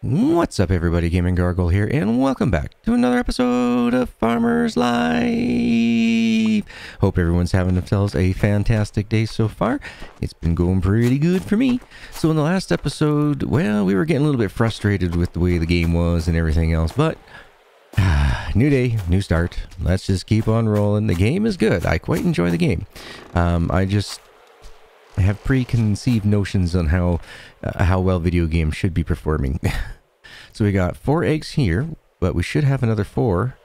What's up everybody, Gaming Gargoyle here, and welcome back to another episode of Farmer's Life! Hope everyone's having themselves a fantastic day so far. It's been going pretty good for me. So in the last episode, well, we were getting a little bit frustrated with the way the game was and everything else, but new day, new start. Let's just keep on rolling. The game is good. I quite enjoy the game. Um, I just have preconceived notions on how uh, how well video games should be performing. so we got four eggs here, but we should have another four.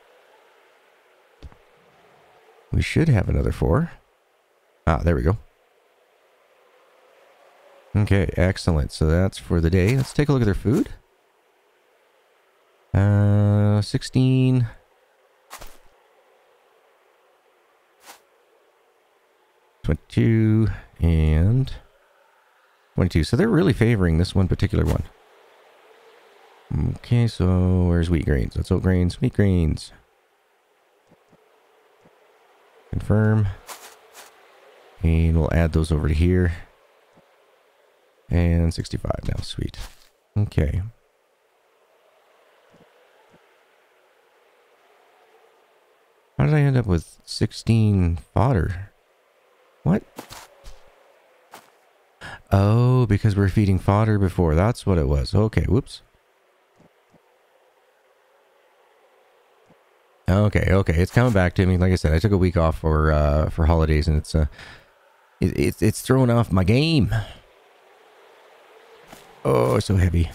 We should have another four. Ah, there we go. Okay, excellent. So that's for the day. Let's take a look at their food. Uh, 16. Twenty-two and 22. So they're really favoring this one particular one. Okay, so where's wheat grains? That's oat grains, wheat grains. Confirm. And we'll add those over to here. And 65 now, sweet. Okay. How did I end up with 16 fodder? What? Oh, because we're feeding fodder before. That's what it was. Okay, whoops. Okay, okay, it's coming back to me. Like I said, I took a week off for uh, for holidays, and it's uh, it, it's it's throwing off my game. Oh, so heavy.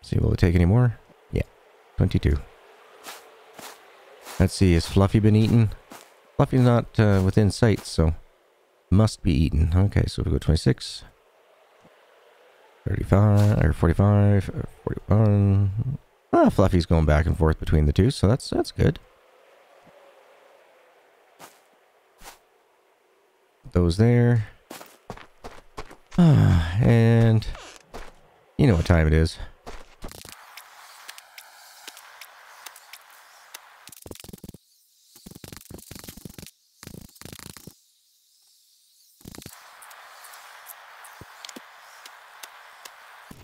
see, will it take any more? Yeah, twenty-two. Let's see, has Fluffy been eaten? Fluffy's not uh, within sight, so must be eaten. Okay, so we go 26, 35, or 45, 41. Ah, Fluffy's going back and forth between the two, so that's that's good. Those there. Ah, and you know what time it is.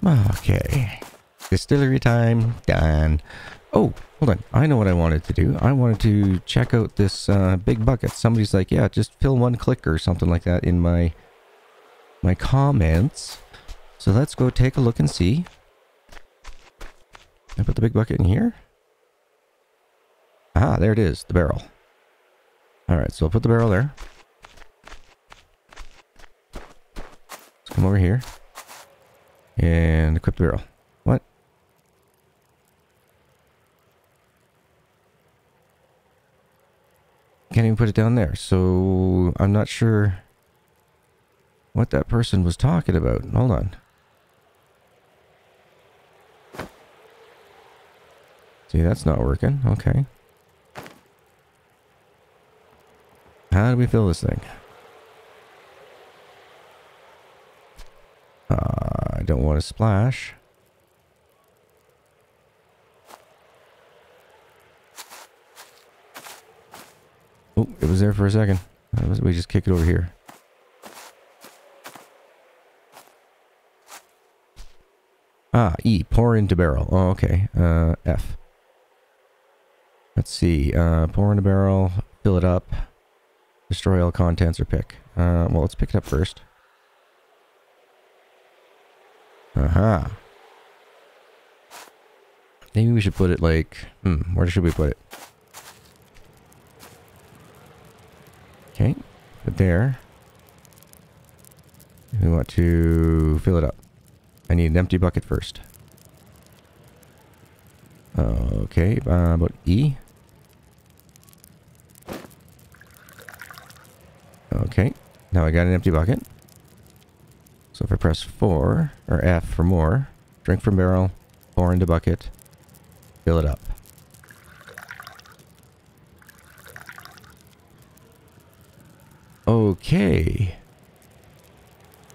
Okay. Distillery time. Done. Oh, hold on. I know what I wanted to do. I wanted to check out this uh, big bucket. Somebody's like, yeah, just fill one click or something like that in my my comments. So let's go take a look and see. I put the big bucket in here. Ah, there it is, the barrel. Alright, so I'll put the barrel there. Let's come over here. And equip the barrel. What? Can't even put it down there. So I'm not sure what that person was talking about. Hold on. See, that's not working. Okay. How do we fill this thing? Ah. Don't want to splash. Oh, it was there for a second. We just kick it over here. Ah, E, pour into barrel. Oh, okay. Uh, F. Let's see. Uh, pour in a barrel, fill it up, destroy all contents, or pick. Uh, well, let's pick it up first. Uh-huh. Maybe we should put it like... Hmm, where should we put it? Okay, put there. We want to fill it up. I need an empty bucket first. Okay, uh, about E. Okay, now I got an empty bucket. So if I press 4, or F for more, drink from barrel, pour into bucket, fill it up. Okay.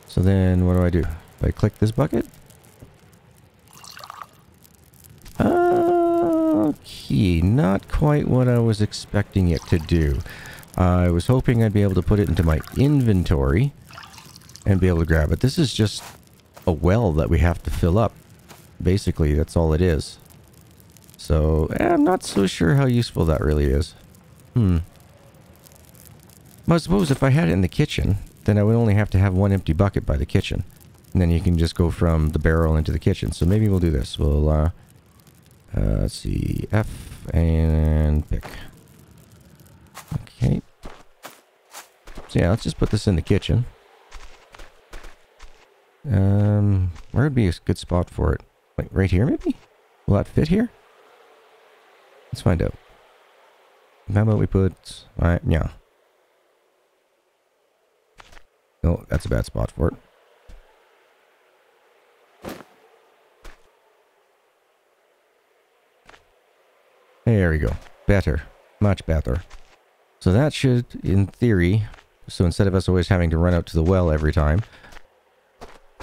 So then what do I do? Do I click this bucket? Okay, not quite what I was expecting it to do. Uh, I was hoping I'd be able to put it into my inventory and be able to grab it. This is just a well that we have to fill up. Basically, that's all it is. So, eh, I'm not so sure how useful that really is. Hmm. Well, I suppose if I had it in the kitchen, then I would only have to have one empty bucket by the kitchen. And then you can just go from the barrel into the kitchen. So maybe we'll do this. We'll, uh, uh let's see, F and pick. Okay. So yeah, let's just put this in the kitchen. Um, where would be a good spot for it? Like right here, maybe? Will that fit here? Let's find out. How about we put... Alright, yeah. No, that's a bad spot for it. There we go. Better. Much better. So that should, in theory, so instead of us always having to run out to the well every time,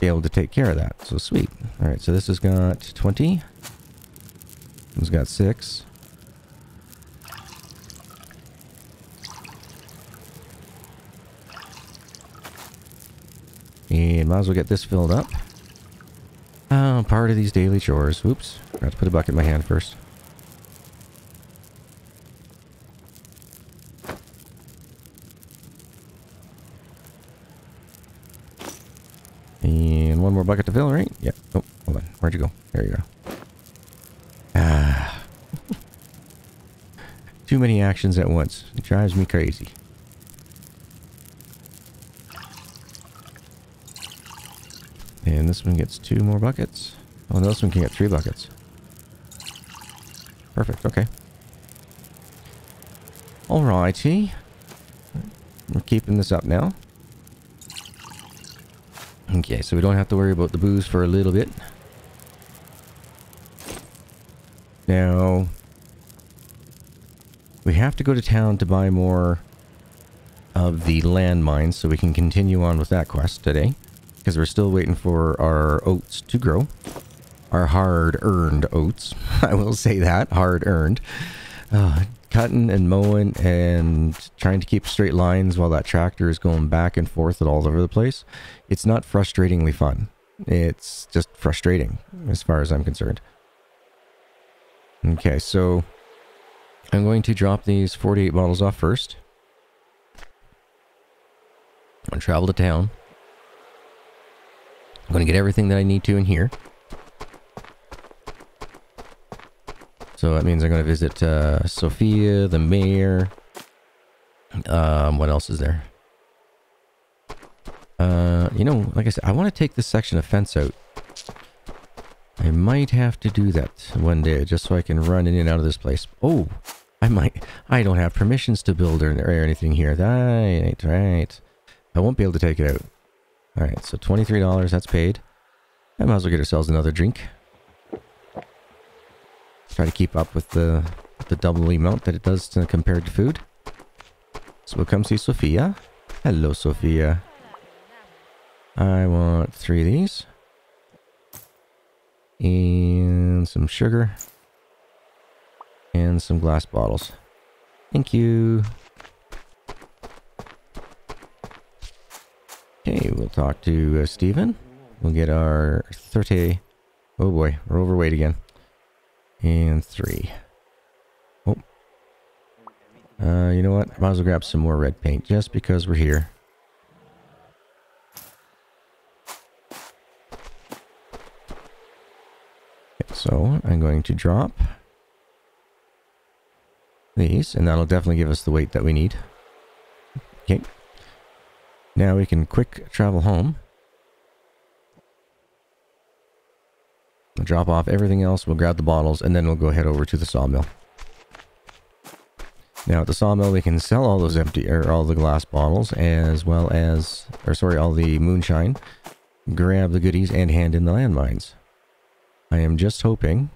be able to take care of that. So sweet. Alright, so this has got 20. This got 6. And might as well get this filled up. Oh, part of these daily chores. Oops. I have to put a bucket in my hand first. And one more bucket to fill, right? Yeah. Oh, hold on. Where'd you go? There you go. Ah. Too many actions at once. It drives me crazy. And this one gets two more buckets. Oh, and this one can get three buckets. Perfect, okay. Alrighty. We're keeping this up now. Okay, so we don't have to worry about the booze for a little bit. Now, we have to go to town to buy more of the landmines so we can continue on with that quest today. Because we're still waiting for our oats to grow. Our hard-earned oats. I will say that. Hard-earned. Uh, cutting and mowing and trying to keep straight lines while that tractor is going back and forth all over the place. It's not frustratingly fun. It's just frustrating as far as I'm concerned. Okay, so I'm going to drop these 48 bottles off first. I'm going to travel to town. I'm going to get everything that I need to in here. So that means I'm going to visit uh, Sophia, the mayor. Um, what else is there? Uh, you know, like I said, I want to take this section of fence out. I might have to do that one day, just so I can run in and out of this place. Oh, I might. I don't have permissions to build or, or anything here. Right, right. I won't be able to take it out. Alright, so $23, that's paid. I might as well get ourselves another drink. Try to keep up with the, the double amount that it does to, compared to food. So we'll come see Sophia. Hello, Sophia. I want three of these. And some sugar. And some glass bottles. Thank you. Okay, we'll talk to uh, Stephen. We'll get our 30. Oh boy, we're overweight again. And three. Oh. Uh, you know what? I might as well grab some more red paint just because we're here. Okay, so I'm going to drop these, and that'll definitely give us the weight that we need. Okay. Now we can quick travel home. Drop off everything else, we'll grab the bottles, and then we'll go head over to the sawmill. Now at the sawmill we can sell all those empty, or all the glass bottles, as well as, or sorry, all the moonshine, grab the goodies, and hand in the landmines. I am just hoping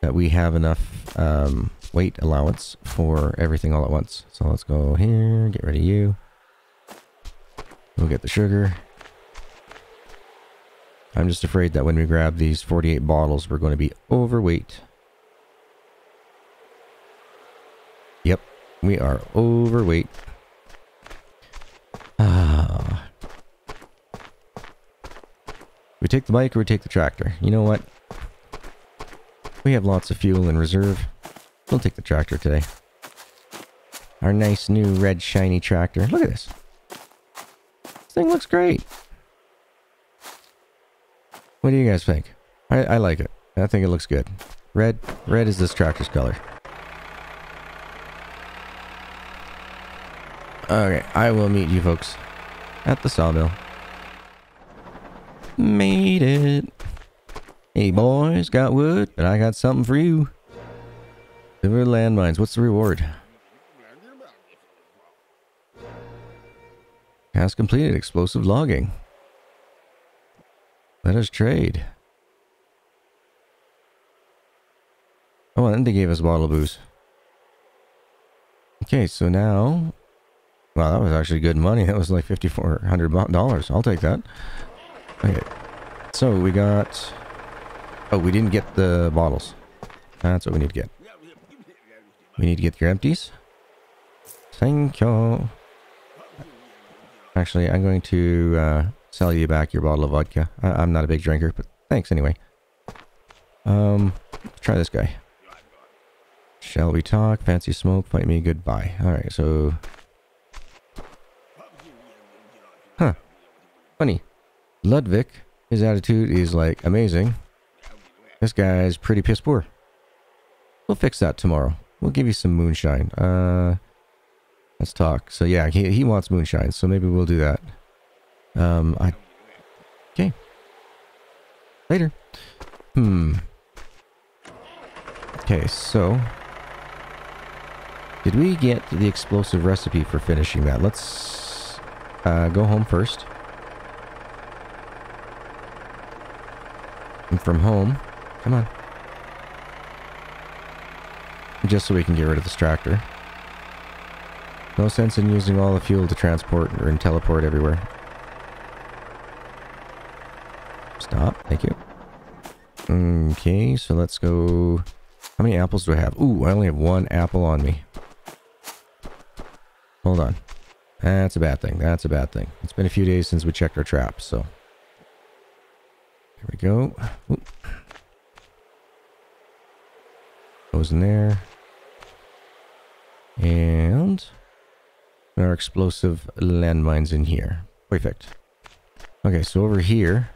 that we have enough um, weight allowance for everything all at once. So let's go here, get rid of you. We'll get the sugar. I'm just afraid that when we grab these 48 bottles, we're going to be overweight. Yep, we are overweight. Ah. We take the bike or we take the tractor. You know what? We have lots of fuel in reserve. We'll take the tractor today. Our nice new red shiny tractor. Look at this. This thing looks great. What do you guys think? I, I like it. I think it looks good. Red, red is this tractor's color. Okay, I will meet you folks at the sawmill. Made it. Hey boys, got wood, but I got something for you. Deliver landmines. What's the reward? Has completed explosive logging. Let us trade. Oh, and then they gave us a bottle of booze. Okay, so now... Wow, that was actually good money. That was like $5,400. I'll take that. Okay. So, we got... Oh, we didn't get the bottles. That's what we need to get. We need to get your empties. Thank you. Actually, I'm going to uh, sell you back your bottle of vodka. I am not a big drinker, but thanks anyway. Um, try this guy. Shall we talk? Fancy smoke? Fight me goodbye. Alright, so... Huh. Funny. Ludwig, his attitude is like amazing. This guy's pretty piss poor. We'll fix that tomorrow. We'll give you some moonshine. Uh, let's talk. So yeah, he, he wants moonshine, so maybe we'll do that. Um, I... Okay. Later. Hmm. Okay, so... Did we get the explosive recipe for finishing that? Let's uh, go home first. And from home... Come on. Just so we can get rid of this tractor. No sense in using all the fuel to transport or and teleport everywhere. Stop. Thank you. Okay, so let's go... How many apples do I have? Ooh, I only have one apple on me. Hold on. That's a bad thing. That's a bad thing. It's been a few days since we checked our traps, so... Here we go. Ooh. Goes in there. And... Our explosive landmines in here. Perfect. Okay, so over here...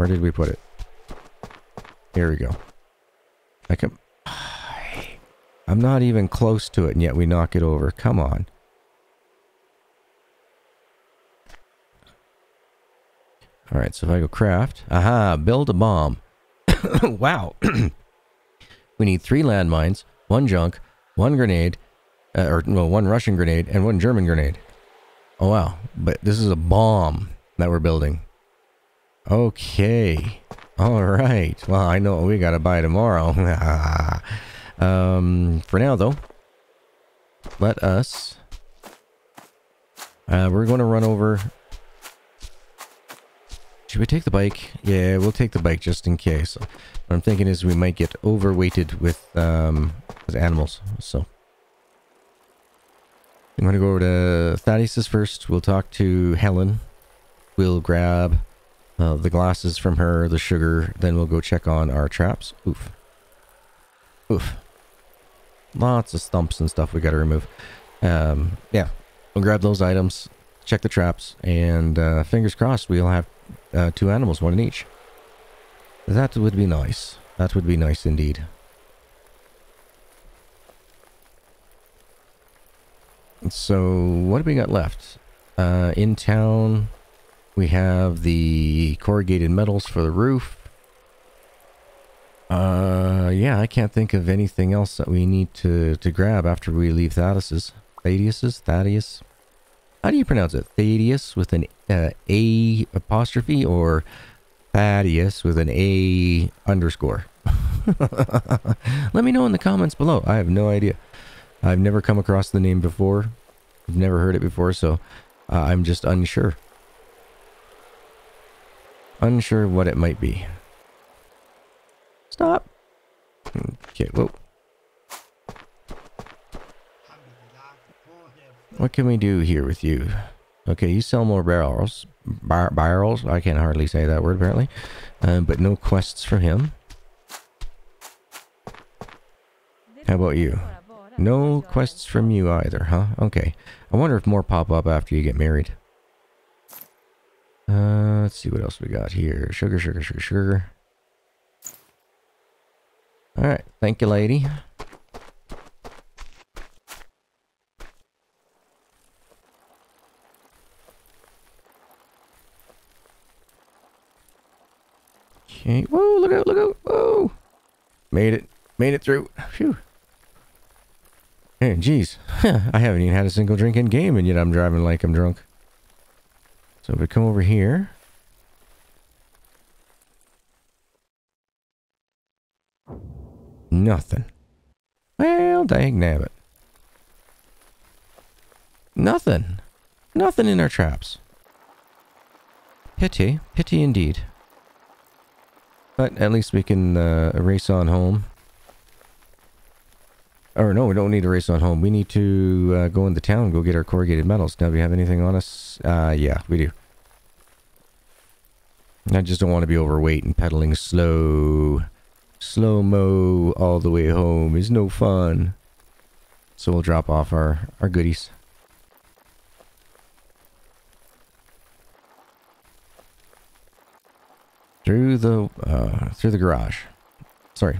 Where did we put it? Here we go. I can... I'm not even close to it, and yet we knock it over. Come on. Alright, so if I go craft... Aha, build a bomb. wow. we need three landmines, one junk, one grenade, uh, or well, one Russian grenade and one German grenade. Oh wow! But this is a bomb that we're building. Okay. All right. Well, I know what we gotta buy tomorrow. um, for now though, let us. Uh, we're going to run over. Should we take the bike? Yeah, we'll take the bike just in case. What I'm thinking is we might get overweighted with um, with animals. So. I'm going to go over to Thaddeus's first. We'll talk to Helen. We'll grab uh, the glasses from her, the sugar. Then we'll go check on our traps. Oof. Oof. Lots of stumps and stuff we got to remove. Um, yeah. We'll grab those items, check the traps, and uh, fingers crossed we'll have uh, two animals, one in each. That would be nice. That would be nice indeed. So, what do we got left? Uh, in town, we have the corrugated metals for the roof. Uh, yeah, I can't think of anything else that we need to, to grab after we leave Thaddeus's. Thaddeus's? Thaddeus? How do you pronounce it? Thaddeus with an uh, A apostrophe or Thaddeus with an A underscore? Let me know in the comments below. I have no idea. I've never come across the name before. I've never heard it before, so uh, I'm just unsure. Unsure what it might be. Stop. Okay, whoa. What can we do here with you? Okay, you sell more barrels. Bar barrels? I can hardly say that word, apparently. Um, but no quests for him. How about you? No quests from you either, huh? Okay. I wonder if more pop up after you get married. Uh, let's see what else we got here. Sugar, sugar, sugar, sugar. Alright, thank you, lady. Okay, whoa, look out, look out, whoa! Made it, made it through. Phew. Hey, jeez. I haven't even had a single drink in game and yet I'm driving like I'm drunk. So if we come over here. Nothing. Well, dang nabbit. Nothing. Nothing in our traps. Pity. Pity indeed. But at least we can uh, race on home. Or no, we don't need to race on home. We need to uh, go into town and go get our corrugated metals. Now, do we have anything on us? Uh, yeah, we do. I just don't want to be overweight and pedaling slow. Slow-mo all the way home is no fun. So we'll drop off our, our goodies. Through the, uh, through the garage. Sorry,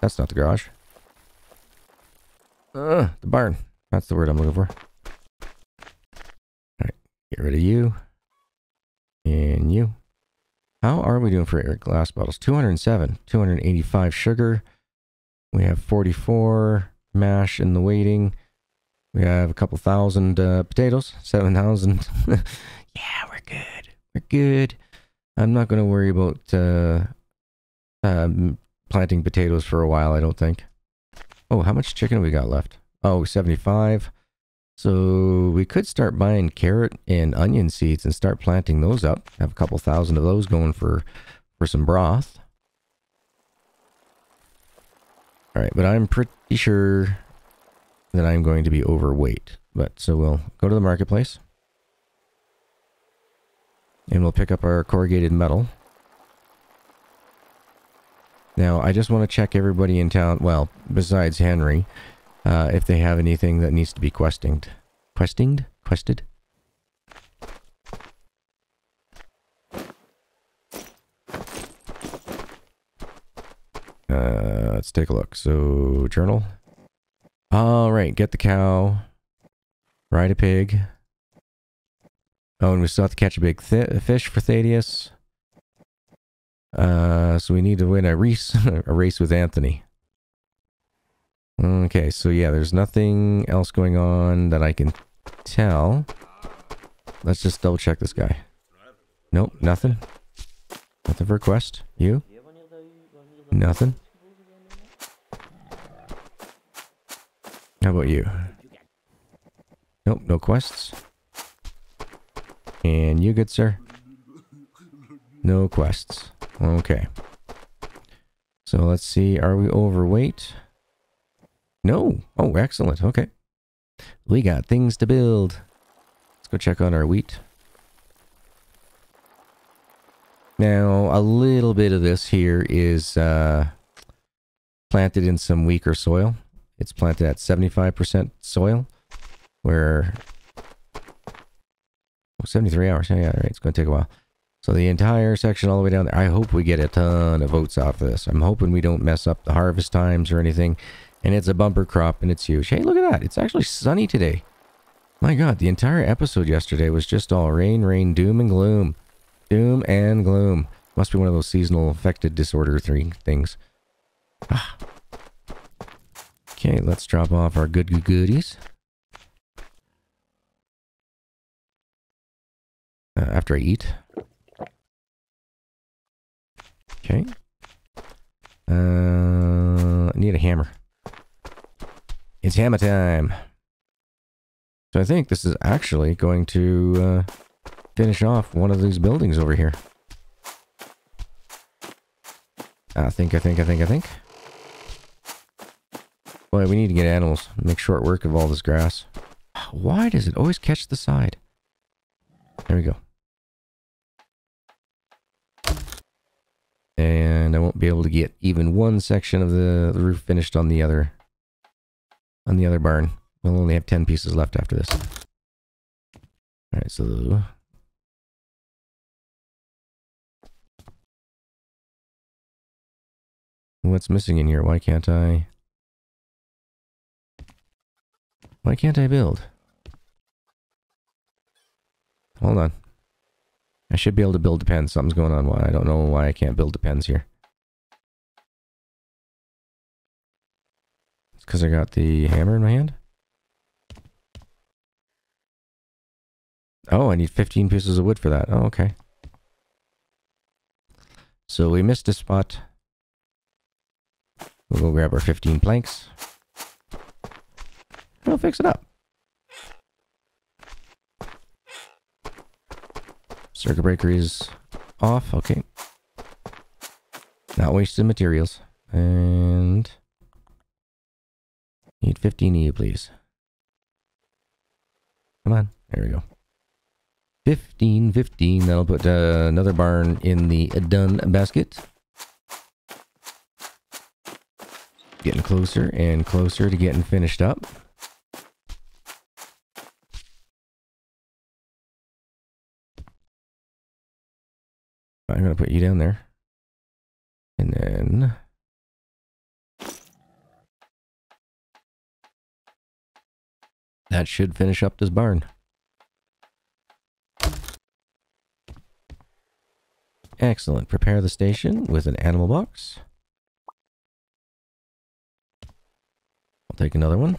that's not the garage. Uh, the barn. That's the word I'm looking for. Alright, get rid of you. And you. How are we doing for glass bottles? 207. 285 sugar. We have 44 mash in the waiting. We have a couple thousand uh, potatoes. 7,000. yeah, we're good. We're good. I'm not going to worry about uh, um, planting potatoes for a while, I don't think. Oh, how much chicken we got left? Oh, 75. So we could start buying carrot and onion seeds and start planting those up. Have a couple thousand of those going for, for some broth. All right, but I'm pretty sure that I'm going to be overweight. But so we'll go to the marketplace. And we'll pick up our corrugated metal. Now, I just want to check everybody in town, well, besides Henry, uh, if they have anything that needs to be questinged. Questinged? Quested? Uh, let's take a look. So, journal. All right, get the cow. Ride a pig. Oh, and we still have to catch a big fish for Thaddeus. Uh, so we need to win a race, a race with Anthony. Okay, so yeah, there's nothing else going on that I can tell. Let's just double check this guy. Nope, nothing. Nothing for a quest. You? Nothing. How about you? Nope, no quests. And you, good sir? No quests. Okay. So let's see, are we overweight? No. Oh, excellent. Okay. We got things to build. Let's go check on our wheat. Now, a little bit of this here is uh, planted in some weaker soil. It's planted at 75% soil, where... Oh, 73 hours. Yeah, right. It's going to take a while. So the entire section all the way down there, I hope we get a ton of votes off of this. I'm hoping we don't mess up the harvest times or anything. And it's a bumper crop and it's huge. Hey, look at that. It's actually sunny today. My god, the entire episode yesterday was just all rain, rain, doom and gloom. Doom and gloom. Must be one of those seasonal affected disorder three things. Ah. Okay, let's drop off our good, good goodies. Uh, after I eat. Okay. Uh, I need a hammer. It's hammer time. So I think this is actually going to uh, finish off one of these buildings over here. I think, I think, I think, I think. Boy, we need to get animals. Make short work of all this grass. Why does it always catch the side? There we go. And I won't be able to get even one section of the, the roof finished on the other on the other barn. We'll only have 10 pieces left after this. Alright, so What's missing in here? Why can't I... Why can't I build? Hold on. I should be able to build the pens. Something's going on. Why I don't know why I can't build the pens here. It's because I got the hammer in my hand. Oh, I need 15 pieces of wood for that. Oh, okay. So we missed a spot. We'll go grab our 15 planks. We'll fix it up. Circuit breaker is off. Okay. Not wasting materials. And... Need 15 EU, please. Come on. There we go. 15, 15. That'll put uh, another barn in the done basket. Getting closer and closer to getting finished up. I'm going to put you down there. And then... That should finish up this barn. Excellent. Prepare the station with an animal box. I'll take another one.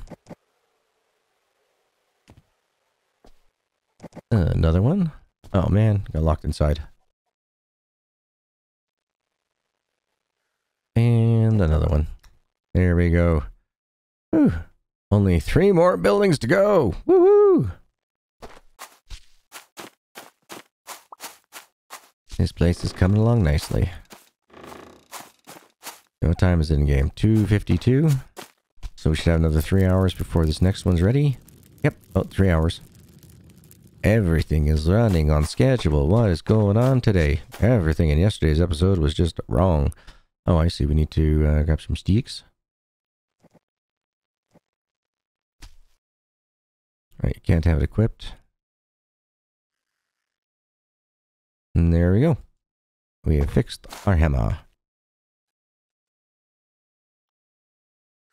Another one. Oh man, got locked inside. And another one. There we go. Whew. Only three more buildings to go. Woohoo! This place is coming along nicely. What time is it in game? 252. So we should have another three hours before this next one's ready. Yep, about three hours. Everything is running on schedule. What is going on today? Everything in yesterday's episode was just wrong. Oh, I see. We need to uh, grab some sticks. Alright, you can't have it equipped. And there we go. We have fixed our hammer.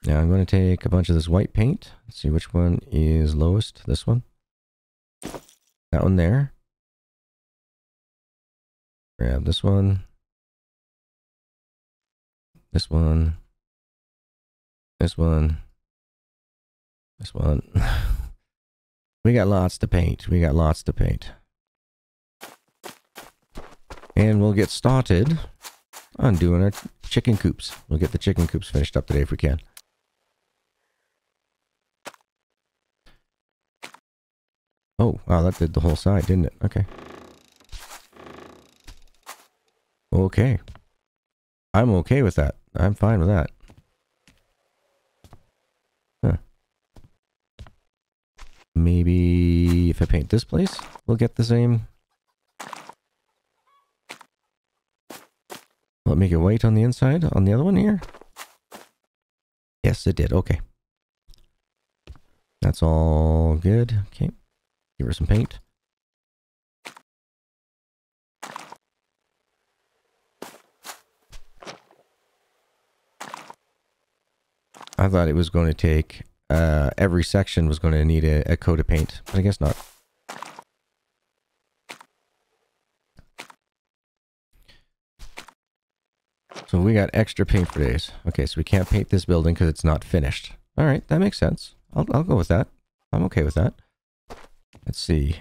Now I'm going to take a bunch of this white paint. Let's see which one is lowest. This one. That one there. Grab this one. This one. This one. This one. we got lots to paint. We got lots to paint. And we'll get started on doing our chicken coops. We'll get the chicken coops finished up today if we can. Oh, wow, that did the whole side, didn't it? Okay. Okay. I'm okay with that. I'm fine with that. Huh. Maybe if I paint this place, we'll get the same... Will it make it white on the inside on the other one here? Yes, it did. Okay. That's all good. Okay. Give her some paint. I thought it was going to take, uh, every section was going to need a, a coat of paint, but I guess not. So we got extra paint for days. Okay, so we can't paint this building because it's not finished. All right, that makes sense. I'll, I'll go with that. I'm okay with that. Let's see.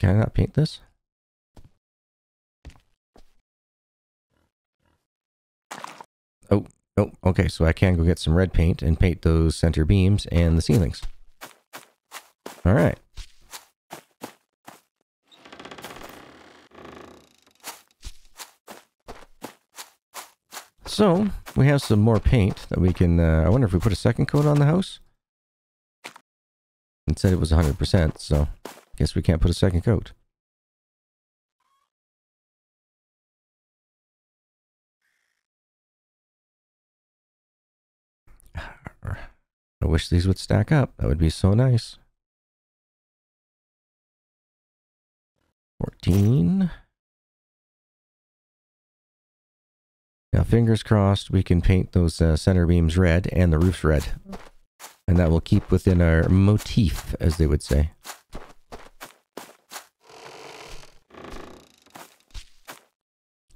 Can I not paint this? Oh, Oh, okay, so I can go get some red paint and paint those center beams and the ceilings. All right. So, we have some more paint that we can, uh, I wonder if we put a second coat on the house? It said it was 100%, so I Guess we can't put a second coat. I wish these would stack up. That would be so nice. 14. Now, fingers crossed, we can paint those uh, center beams red and the roofs red. And that will keep within our motif, as they would say.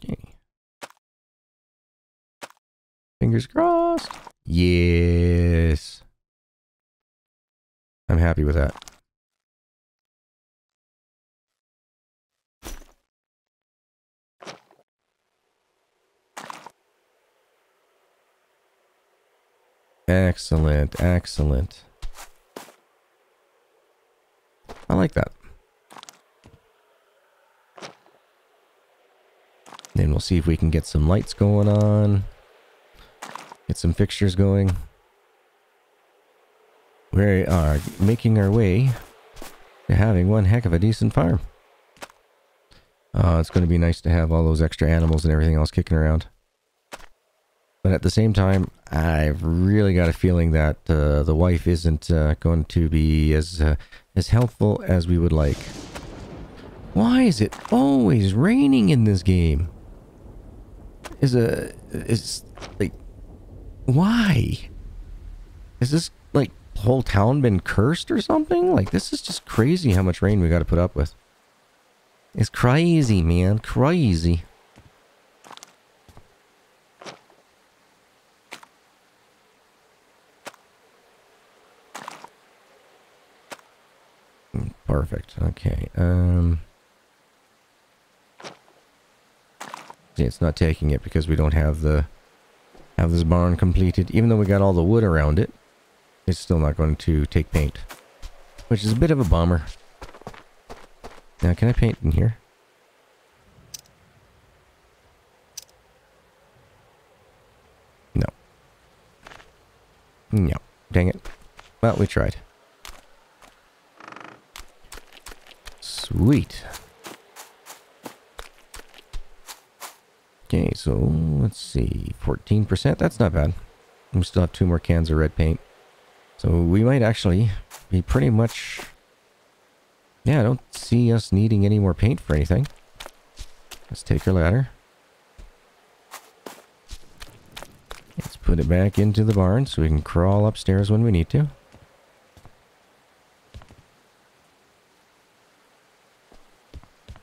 Okay. Fingers crossed. Yes. I'm happy with that. Excellent, excellent. I like that. Then we'll see if we can get some lights going on. Get some fixtures going. We are making our way to having one heck of a decent farm. Uh, it's going to be nice to have all those extra animals and everything else kicking around. But at the same time, I've really got a feeling that uh, the wife isn't uh, going to be as uh, as helpful as we would like. Why is it always raining in this game? Is a is like why? Is this like whole town been cursed or something? Like this is just crazy how much rain we got to put up with. It's crazy, man, crazy. Perfect. Okay. Um. See, it's not taking it because we don't have the have this barn completed. Even though we got all the wood around it, it's still not going to take paint, which is a bit of a bummer. Now, can I paint in here? No. No. Dang it. Well, we tried. Sweet. Okay, so let's see. 14%. That's not bad. We still have two more cans of red paint. So we might actually be pretty much... Yeah, I don't see us needing any more paint for anything. Let's take our ladder. Let's put it back into the barn so we can crawl upstairs when we need to.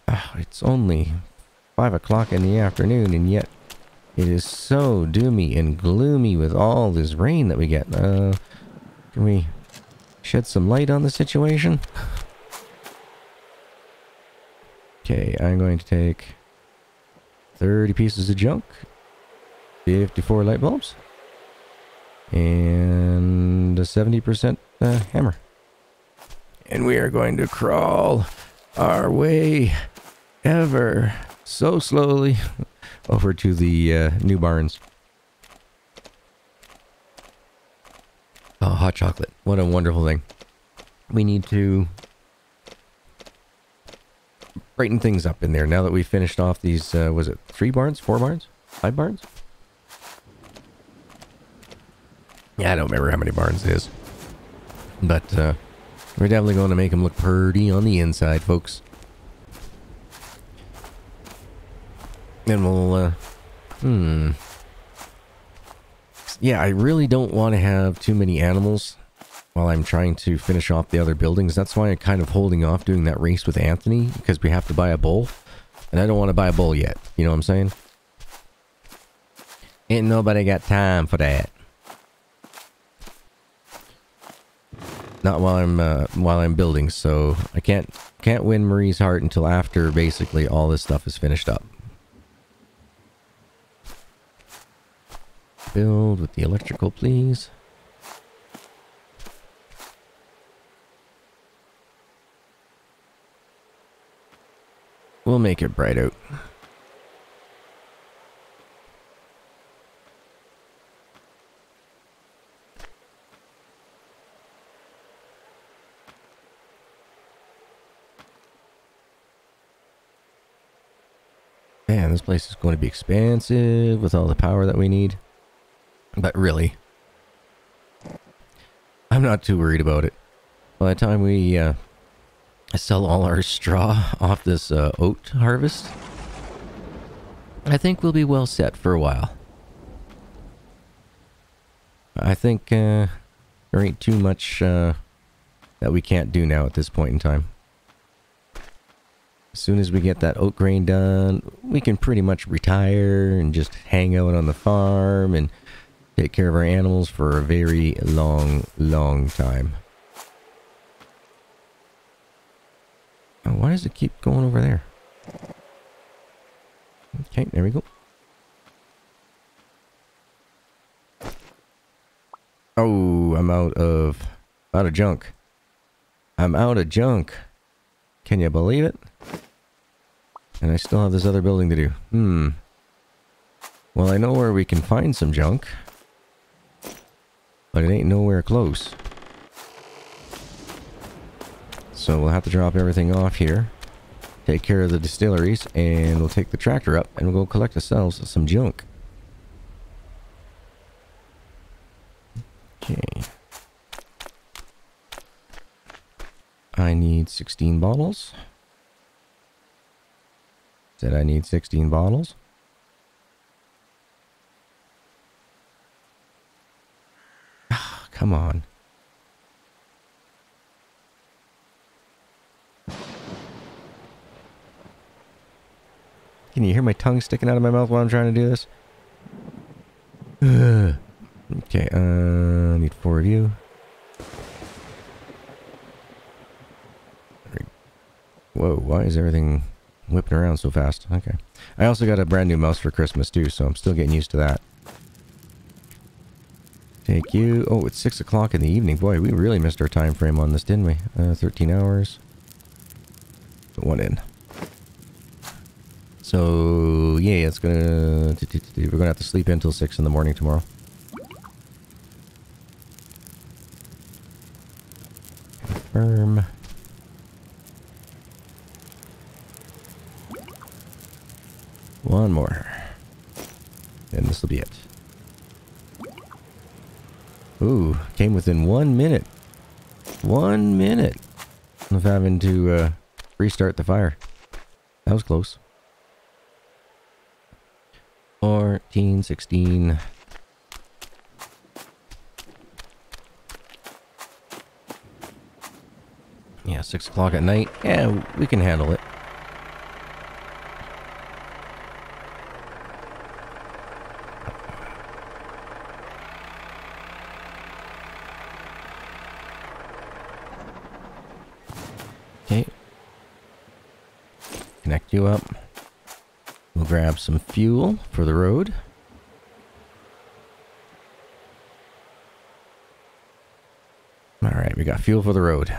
Oh, it's only 5 o'clock in the afternoon, and yet it is so doomy and gloomy with all this rain that we get. Uh, can we shed some light on the situation? Okay, I'm going to take 30 pieces of junk, 54 light bulbs, and a 70% uh, hammer. And we are going to crawl our way ever so slowly over to the uh, new barns. Oh, hot chocolate. What a wonderful thing. We need to brighten things up in there now that we've finished off these, uh, was it three barns? Four barns? Five barns? Yeah, I don't remember how many barns it is. But uh, we're definitely going to make them look pretty on the inside, folks. And we'll, uh, hmm. Yeah, I really don't want to have too many animals while I'm trying to finish off the other buildings. That's why I'm kind of holding off doing that race with Anthony, because we have to buy a bull. And I don't want to buy a bull yet. You know what I'm saying? Ain't nobody got time for that. Not while I'm uh, while I'm building, so I can't can't win Marie's heart until after basically all this stuff is finished up. Build with the electrical, please. We'll make it bright out. Man, this place is going to be expansive with all the power that we need. But really, I'm not too worried about it. By the time we uh, sell all our straw off this uh, oat harvest, I think we'll be well set for a while. I think uh, there ain't too much uh, that we can't do now at this point in time. As soon as we get that oat grain done, we can pretty much retire and just hang out on the farm and take care of our animals for a very long, long time. Why does it keep going over there? Okay, there we go. Oh, I'm out of out of junk. I'm out of junk. Can you believe it? And I still have this other building to do. Hmm. Well, I know where we can find some junk. But it ain't nowhere close. So we'll have to drop everything off here. Take care of the distilleries. And we'll take the tractor up and we'll go collect ourselves some junk. Okay. I need 16 bottles. Said I need 16 bottles. Ah, come on. Can you hear my tongue sticking out of my mouth while I'm trying to do this? okay, uh, I need four of you. Whoa, why is everything whipping around so fast? Okay. I also got a brand new mouse for Christmas too, so I'm still getting used to that. Take you. Oh, it's 6 o'clock in the evening. Boy, we really missed our time frame on this, didn't we? Uh, 13 hours. Put one in. So, yeah, it's gonna... We're gonna have to sleep in until 6 in the morning tomorrow. Confirm. One more. And this will be it. Ooh, came within one minute. One minute of having to uh, restart the fire. That was close. 14, 16. Yeah, 6 o'clock at night. Yeah, we can handle it. You up. We'll grab some fuel for the road. Alright, we got fuel for the road.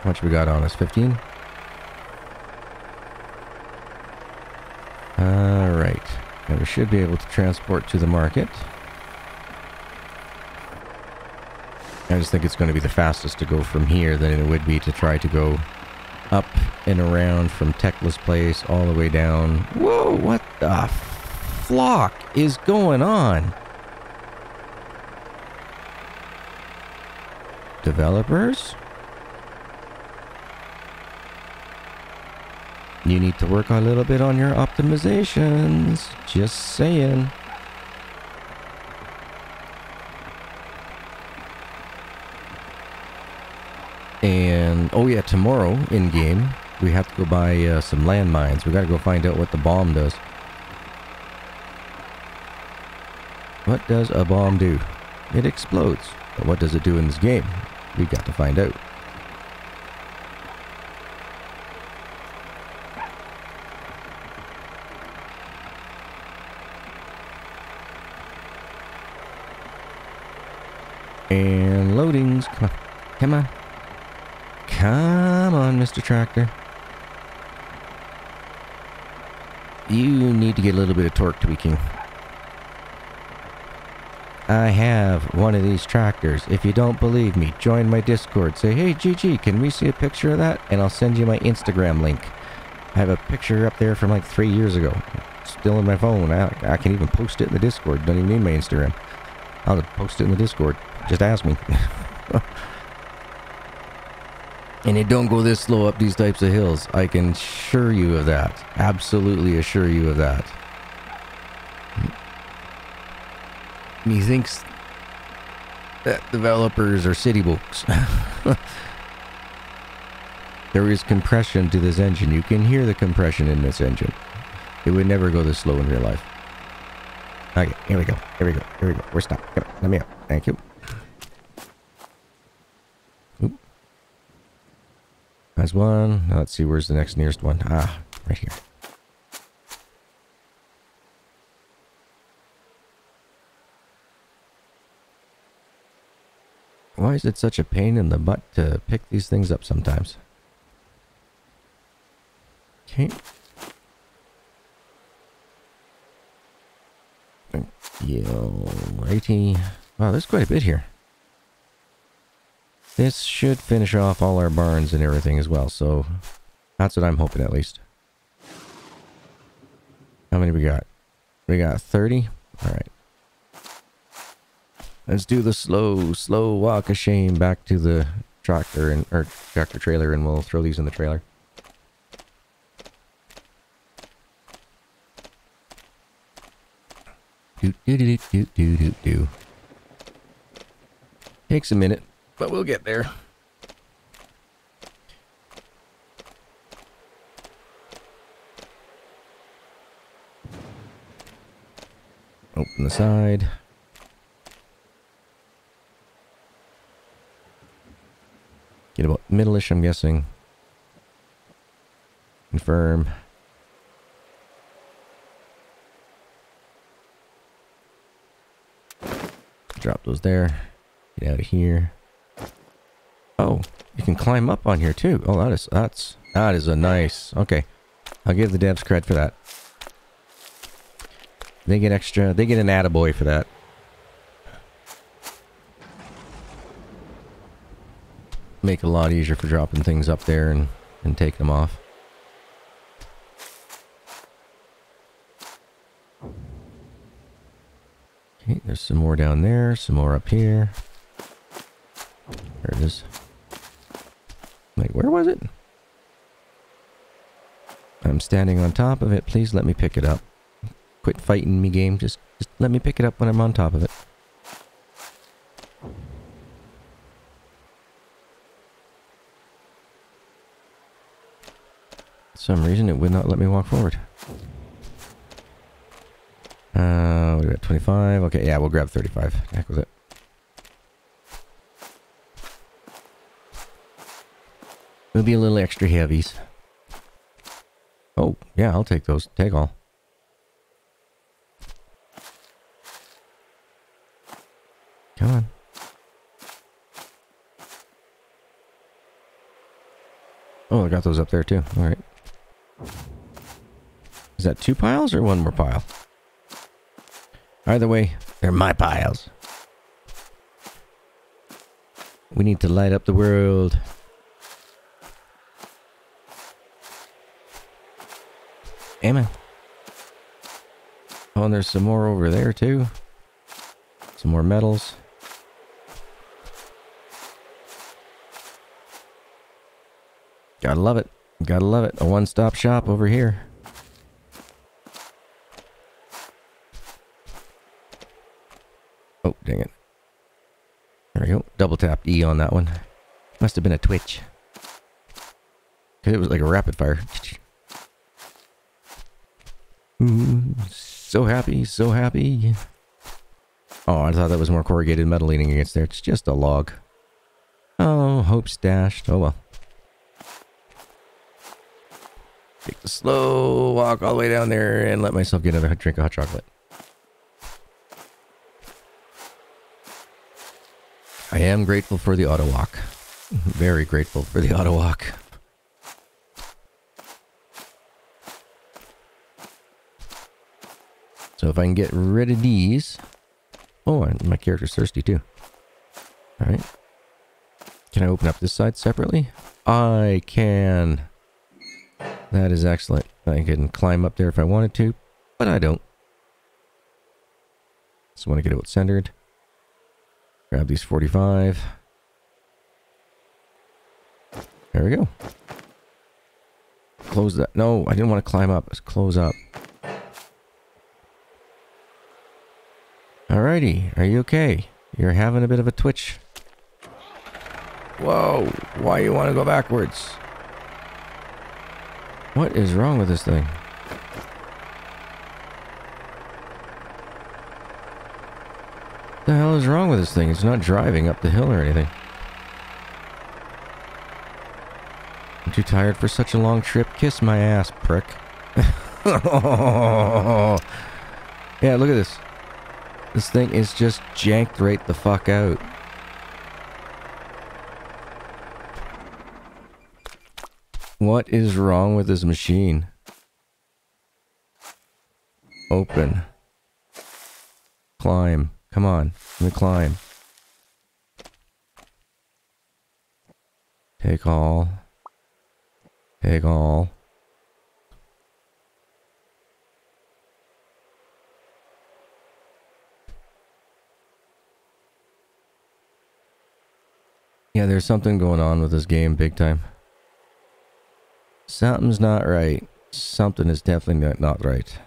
How much we got on us? 15? Alright. And should be able to transport to the market. I just think it's going to be the fastest to go from here than it would be to try to go up and around from Tekla's place all the way down. Whoa, what the flock is going on? Developers? You need to work a little bit on your optimizations. Just saying. And, oh yeah, tomorrow in game, we have to go buy uh, some landmines. We gotta go find out what the bomb does. What does a bomb do? It explodes. But what does it do in this game? We got to find out. And loadings. Come on. Come on. Come on, Mr. Tractor. You need to get a little bit of torque tweaking. I have one of these tractors. If you don't believe me, join my Discord. Say, hey, GG, can we see a picture of that? And I'll send you my Instagram link. I have a picture up there from like three years ago. Still in my phone. I, I can even post it in the Discord. Don't even need my Instagram. I'll post it in the Discord. Just ask me. and it don't go this slow up these types of hills. I can assure you of that. Absolutely assure you of that. Methinks that developers are city books. there is compression to this engine. You can hear the compression in this engine. It would never go this slow in real life. Okay, here we go. Here we go. Here we go. We're stopped. Let me out. Thank you. That's one. Now let's see, where's the next nearest one? Ah, right here. Why is it such a pain in the butt to pick these things up sometimes? Okay. Alrighty. Wow, there's quite a bit here. This should finish off all our barns and everything as well, so that's what I'm hoping at least. How many we got? We got 30? Alright. Let's do the slow, slow walk of shame back to the tractor and or tractor trailer and we'll throw these in the trailer. Do do do do do do do. Takes a minute, but we'll get there. Open the side. Get about middle-ish, I'm guessing. Confirm. Drop those there. Get out of here. Oh, you can climb up on here too. Oh, that is that's that is a nice. Okay, I'll give the devs credit for that. They get extra. They get an attaboy for that. Make it a lot easier for dropping things up there and and taking them off. Okay, there's some more down there, some more up here. There it is. Wait, where was it? I'm standing on top of it. Please let me pick it up. Quit fighting me, game. Just, just let me pick it up when I'm on top of it. some reason it would not let me walk forward. Uh, we got 25. Okay, yeah, we'll grab 35. Heck with it. It'll be a little extra heavies. Oh, yeah, I'll take those. Take all. Come on. Oh, I got those up there too. All right. Is that two piles or one more pile? Either way, they're my piles. We need to light up the world. Amen. Oh, and there's some more over there too. Some more metals. Gotta love it. Gotta love it. A one-stop shop over here. Oh, dang it. There we go. Double tapped E on that one. Must have been a twitch. It was like a rapid fire. So happy, so happy. Oh, I thought that was more corrugated metal leaning against there. It's just a log. Oh, hope's dashed. Oh well. Take the slow walk all the way down there and let myself get another drink of hot chocolate. I am grateful for the auto walk. Very grateful for the auto walk. So if I can get rid of these, Oh, my character's thirsty too. Alright. Can I open up this side separately? I can. That is excellent. I can climb up there if I wanted to, but I don't. Just want to get it centered. Grab these 45. There we go. Close that. No, I didn't want to climb up. Let's close up. Alrighty. Are you okay? You're having a bit of a twitch. Whoa. Why you want to go backwards? What is wrong with this thing? the hell is wrong with this thing? It's not driving up the hill or anything. I'm too tired for such a long trip. Kiss my ass, prick. yeah, look at this. This thing is just janked right the fuck out. What is wrong with this machine? Open. Climb. Come on. Let me climb. Take all. Take all. Yeah, there's something going on with this game big time. Something's not right. Something is definitely not, not right.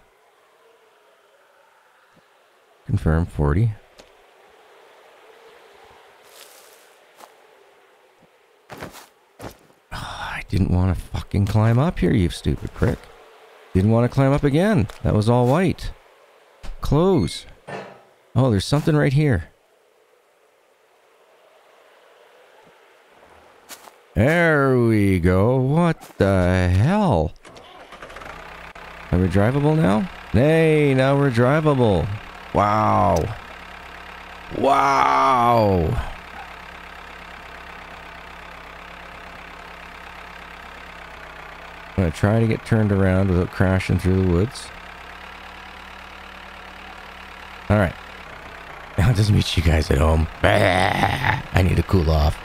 Confirm 40. Ah, I didn't want to fucking climb up here, you stupid prick. Didn't want to climb up again. That was all white. Close. Oh, there's something right here. There we go. What the hell? Are we drivable now? Nay, now we're drivable. Wow. Wow. I'm going to try to get turned around without crashing through the woods. Alright. I'll just meet you guys at home. I need to cool off.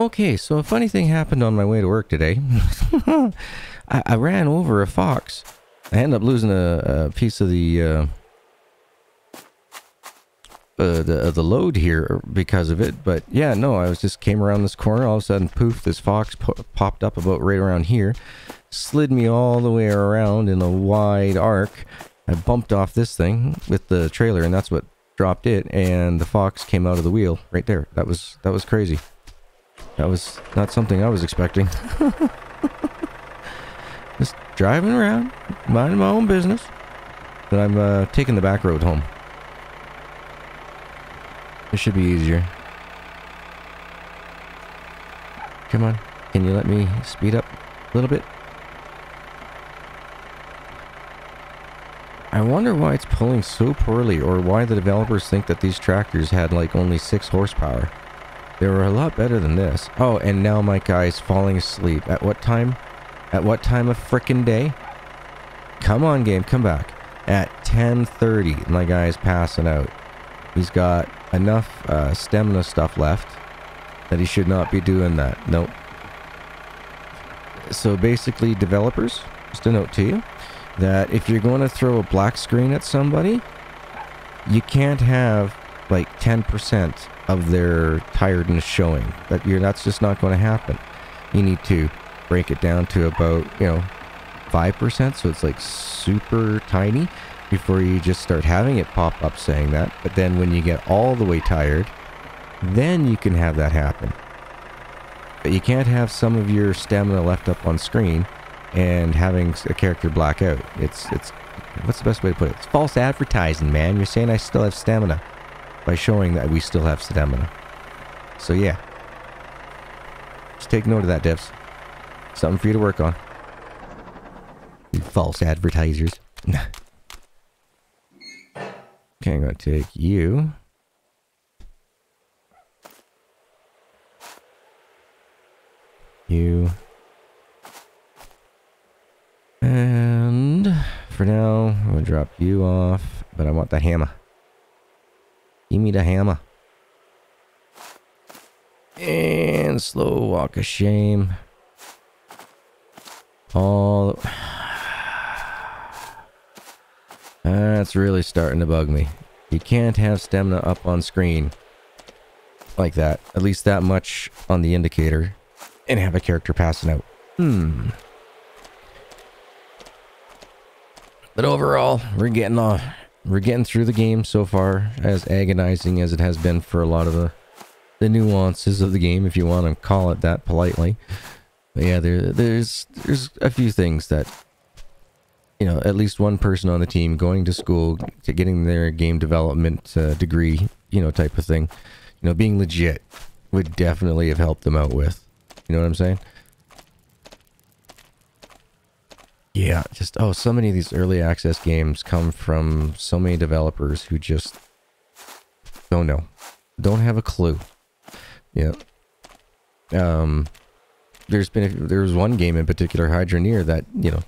Okay, so a funny thing happened on my way to work today. I, I, ran over a fox. I ended up losing a, a piece of the, uh, uh, the uh, the load here because of it. But yeah, no, I was just came around this corner. All of a sudden, poof! This fox po popped up about right around here, slid me all the way around in a wide arc. I bumped off this thing with the trailer, and that's what dropped it. And the fox came out of the wheel right there. That was that was crazy. That was not something I was expecting. Just driving around, minding my own business. But I'm uh, taking the back road home. It should be easier. Come on. Can you let me speed up a little bit? I wonder why it's pulling so poorly or why the developers think that these tractors had like only 6 horsepower. They were a lot better than this. Oh, and now my guy's falling asleep. At what time? At what time of frickin' day? Come on, game, come back. At 10.30, my guy's passing out. He's got enough uh, stamina stuff left that he should not be doing that. Nope. So basically, developers, just a note to you, that if you're going to throw a black screen at somebody, you can't have like 10% of their tiredness showing. That you're that's just not going to happen. You need to break it down to about, you know, 5%, so it's like super tiny before you just start having it pop up saying that. But then when you get all the way tired, then you can have that happen. But you can't have some of your stamina left up on screen and having a character black out. It's it's what's the best way to put it? It's false advertising, man. You're saying I still have stamina by showing that we still have stamina. So yeah. Just take note of that, devs. Something for you to work on. You false advertisers. okay, I'm to take you. You. And for now, I'm to drop you off, but I want the hammer. Give me the hammer. And slow walk of shame. All. That's really starting to bug me. You can't have stamina up on screen like that. At least that much on the indicator. And have a character passing out. Hmm. But overall, we're getting off. We're getting through the game so far, as agonizing as it has been for a lot of the the nuances of the game, if you want to call it that politely. But yeah, there there's there's a few things that you know, at least one person on the team going to school, to getting their game development uh, degree, you know, type of thing, you know, being legit would definitely have helped them out with. You know what I'm saying? Yeah, just oh, so many of these early access games come from so many developers who just don't know, don't have a clue. Yeah. Um, there's been a, there was one game in particular, Hydroneer, that you know,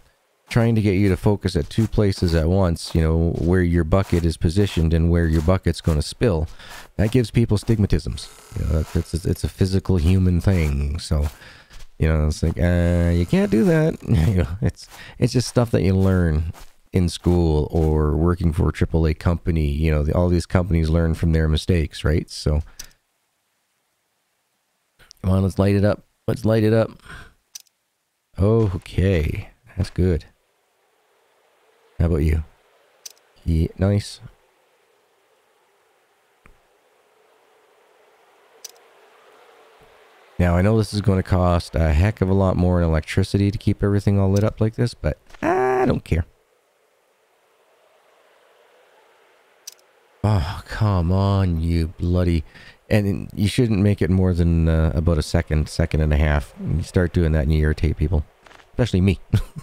trying to get you to focus at two places at once. You know where your bucket is positioned and where your bucket's going to spill. That gives people stigmatisms. You know, it's it's a physical human thing. So you know, it's like, uh, you can't do that. you know, it's it's just stuff that you learn in school or working for a AAA company. You know, the, all these companies learn from their mistakes, right? So, come on, let's light it up. Let's light it up. Okay, that's good. How about you? Yeah, nice. Now, I know this is going to cost a heck of a lot more in electricity to keep everything all lit up like this, but I don't care. Oh, come on, you bloody... And you shouldn't make it more than uh, about a second, second and a half. You start doing that and you irritate people. Especially me.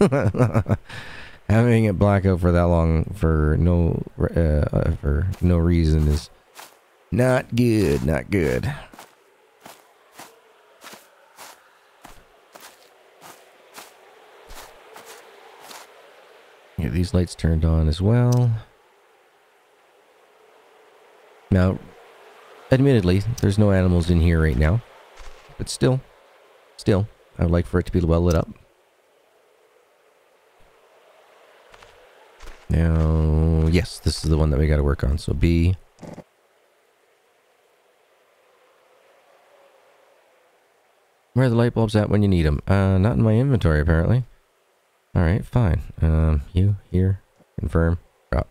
Having it black out for that long for no, uh, for no reason is not good, not good. Get these lights turned on as well. Now, admittedly, there's no animals in here right now. But still, still, I would like for it to be well lit up. Now, yes, this is the one that we got to work on. So B. Where are the light bulbs at when you need them? Uh, not in my inventory, apparently. Alright, fine. Um, you, here, confirm, drop.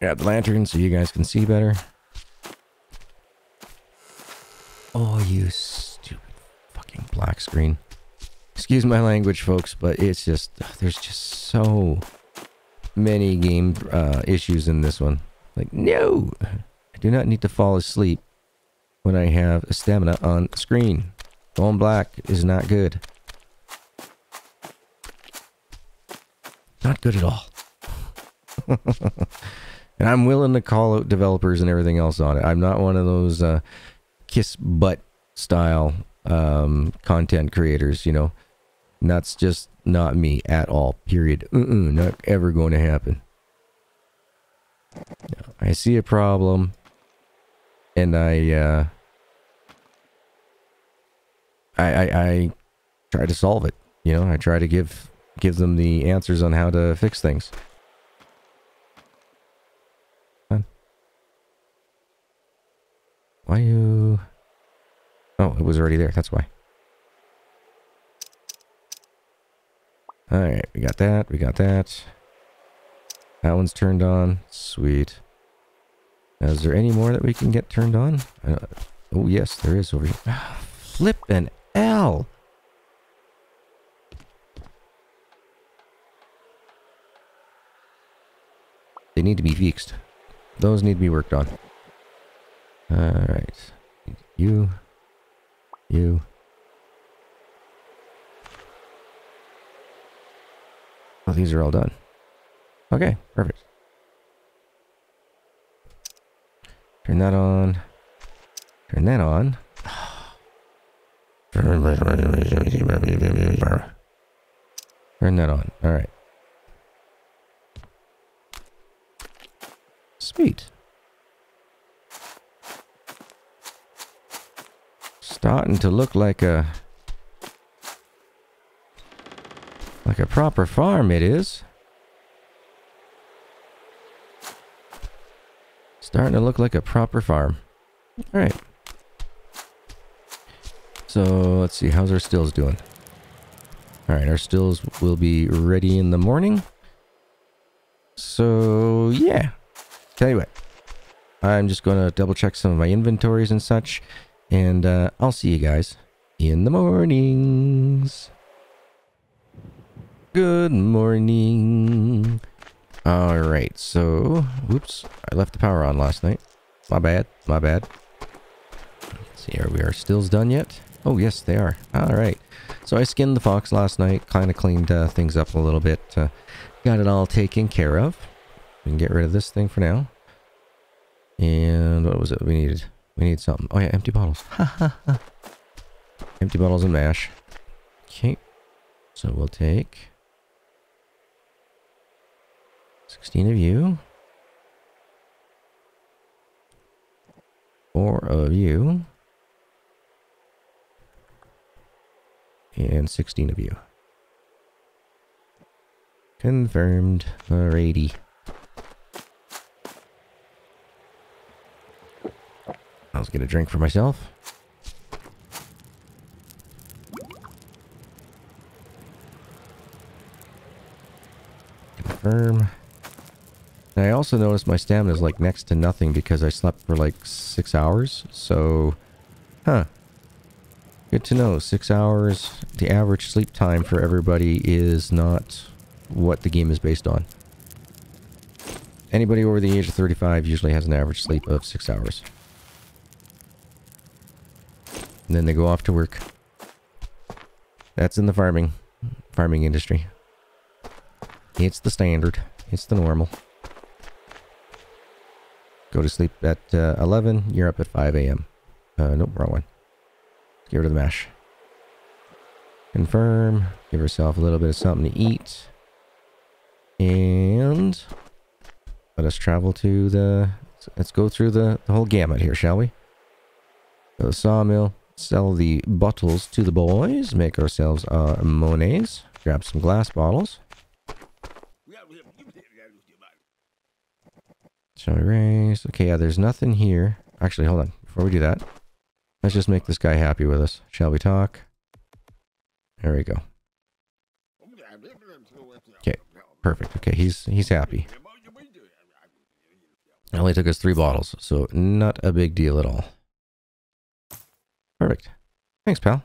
Got the lantern so you guys can see better. Oh, you stupid fucking black screen. Excuse my language, folks, but it's just, there's just so many game uh, issues in this one. Like, no! I do not need to fall asleep when I have a stamina on screen. Going black is not good. Not good at all. and I'm willing to call out developers and everything else on it. I'm not one of those uh, kiss butt style um, content creators, you know. That's just not me at all, period. Uh -uh, not ever going to happen. I see a problem and I uh, I, I, I try to solve it. You know, I try to give give them the answers on how to fix things. Why you? Oh, it was already there. That's why. All right, we got that. We got that. That one's turned on. Sweet. Now, is there any more that we can get turned on? Uh, oh, yes, there is over here. Flip and L. They need to be fixed. Those need to be worked on. Alright. You. You. Oh, these are all done. Okay, perfect. Turn that on. Turn that on. Turn that on. All right. Sweet. Starting to look like a... Like a proper farm it is. Starting to look like a proper farm. Alright. So, let's see, how's our stills doing? Alright, our stills will be ready in the morning. So, yeah. Tell you what. I'm just going to double check some of my inventories and such. And uh, I'll see you guys in the mornings. Good morning. Alright, so... Whoops. I left the power on last night. My bad. My bad. Let's see, are we our stills done yet? Oh, yes, they are. Alright. So I skinned the fox last night. Kind of cleaned uh, things up a little bit. Uh, got it all taken care of. We can get rid of this thing for now. And what was it we needed? We need something. Oh, yeah, empty bottles. empty bottles and mash. Okay. So we'll take... 16 of you. Four of you. And 16 of you. Confirmed. Alrighty. I'll get a drink for myself. Confirm. And I also noticed my stamina is like next to nothing because I slept for like six hours. So, huh. Good to know. Six hours, the average sleep time for everybody is not what the game is based on. Anybody over the age of 35 usually has an average sleep of six hours. And then they go off to work. That's in the farming, farming industry. It's the standard. It's the normal. Go to sleep at uh, 11. You're up at 5 a.m. Uh, nope, wrong one. Get rid of the mesh. Confirm. Give yourself a little bit of something to eat. And let us travel to the... Let's go through the, the whole gamut here, shall we? The sawmill. Sell the bottles to the boys. Make ourselves uh, monets. Grab some glass bottles. Shall we raise? Okay, yeah, there's nothing here. Actually, hold on. Before we do that, let's just make this guy happy with us. Shall we talk? There we go. Okay, perfect. Okay, he's he's happy. It only took us three bottles, so not a big deal at all. Perfect. Thanks, pal.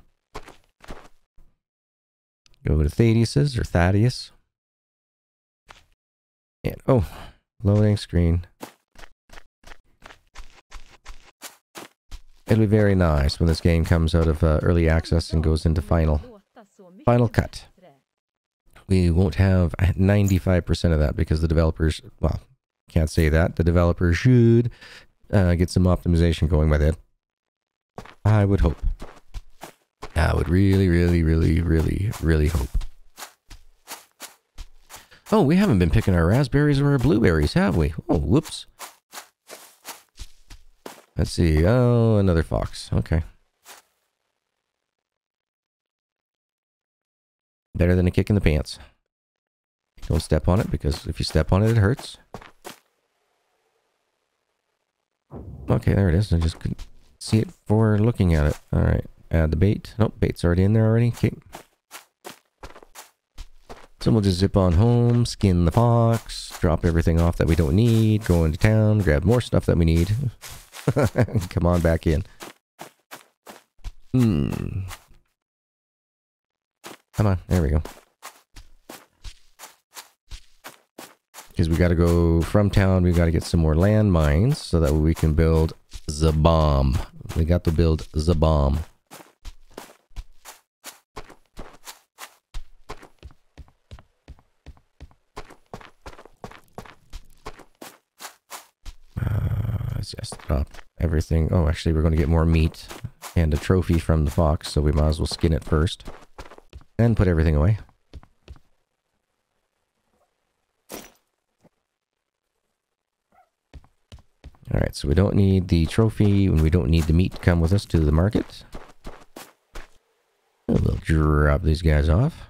Go to Thaddeus's or Thaddeus. And, oh, Loading screen. It'll be very nice when this game comes out of uh, early access and goes into final. Final cut. We won't have 95% of that because the developers, well, can't say that. The developers should uh, get some optimization going with it. I would hope. I would really, really, really, really, really hope. Oh, we haven't been picking our raspberries or our blueberries, have we? Oh, whoops. Let's see. Oh, another fox. Okay. Better than a kick in the pants. Don't step on it, because if you step on it, it hurts. Okay, there it is. I just couldn't see it for looking at it. Alright. Add the bait. Nope, bait's already in there already. Okay. So we'll just zip on home, skin the fox, drop everything off that we don't need, go into town, grab more stuff that we need. Come on back in. Hmm. Come on, there we go. Because we got to go from town, we got to get some more land mines so that we can build the bomb. We got to build the bomb. just drop everything. Oh, actually, we're going to get more meat and a trophy from the fox, so we might as well skin it first. And put everything away. All right, so we don't need the trophy and we don't need the meat to come with us to the market. We'll drop these guys off.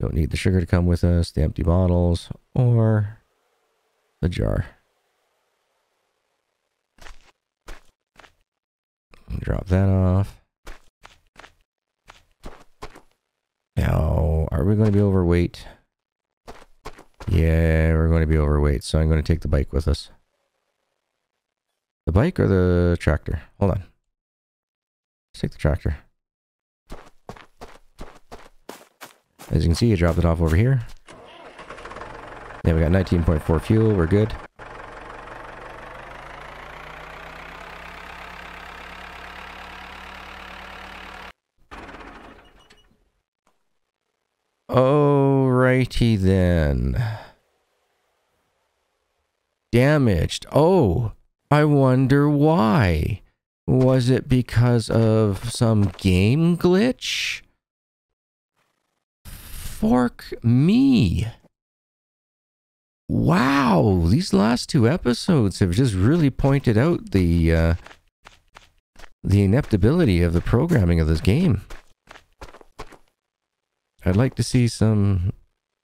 Don't need the sugar to come with us, the empty bottles, or the jar. Drop that off. Now, are we going to be overweight? Yeah, we're going to be overweight, so I'm going to take the bike with us. The bike or the tractor? Hold on. Let's take the tractor. As you can see, I dropped it off over here. Yeah, we got 19.4 fuel. We're good. Alrighty then. Damaged. Oh, I wonder why. Was it because of some game glitch? Fork me. Wow, these last two episodes have just really pointed out the uh, the ineptability of the programming of this game. I'd like to see some,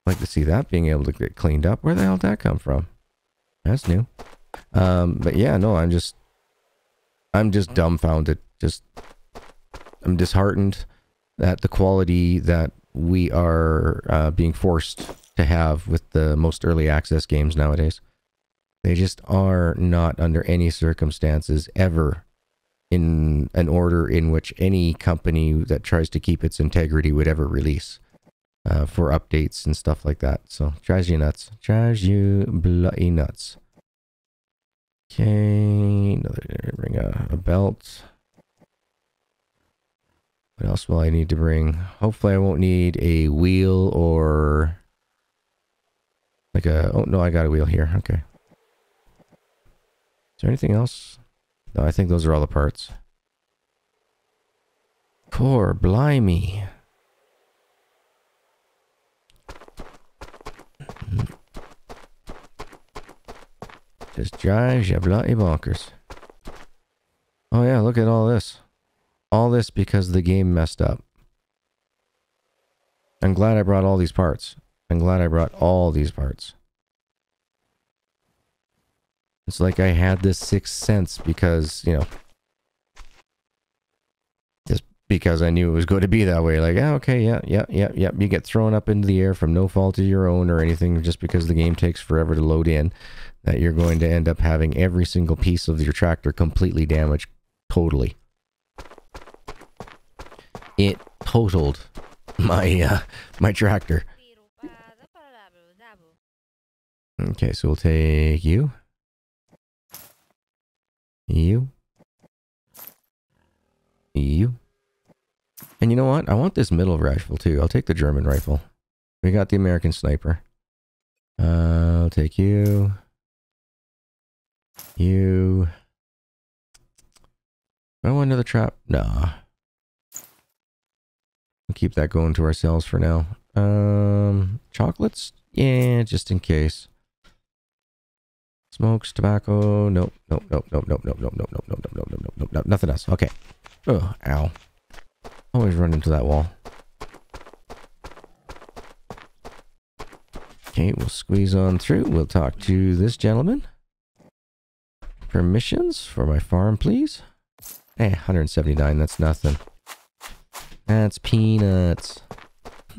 like to see that being able to get cleaned up. Where the hell did that come from? That's new. Um, but yeah, no, I'm just, I'm just dumbfounded. Just, I'm disheartened at the quality that we are uh, being forced to have with the most early access games nowadays. They just are not under any circumstances ever in an order in which any company that tries to keep its integrity would ever release uh, for updates and stuff like that. So drives you nuts. Drives you bloody nuts. Okay, another bring a, a belt. What else will I need to bring? Hopefully I won't need a wheel or like a oh no I got a wheel here. Okay. Is there anything else? No, I think those are all the parts. Core, blimey. Just drives you bloody bonkers. Oh yeah, look at all this. All this because the game messed up. I'm glad I brought all these parts. I'm glad I brought all these parts. It's like I had this sixth sense because, you know, just because I knew it was going to be that way. Like, oh, okay, yeah, yeah, yeah, yeah. You get thrown up into the air from no fault of your own or anything just because the game takes forever to load in that you're going to end up having every single piece of your tractor completely damaged totally. It totaled my uh, my tractor. Okay, so we'll take you. You. You. And you know what? I want this middle rifle too. I'll take the German rifle. We got the American sniper. Uh, I'll take you. You. I want another trap? Nah. We'll keep that going to ourselves for now. Um, chocolates? Yeah, just in case. Smokes, tobacco. Nope, nope, nope, nope, nope, nope, nope, nope, nope, nope, nope, nope, nope, nope, nope, nothing else. Okay. Oh, ow. Always run into that wall. Okay, we'll squeeze on through. We'll talk to this gentleman. Permissions for my farm, please. Eh, 179, that's nothing. That's peanuts.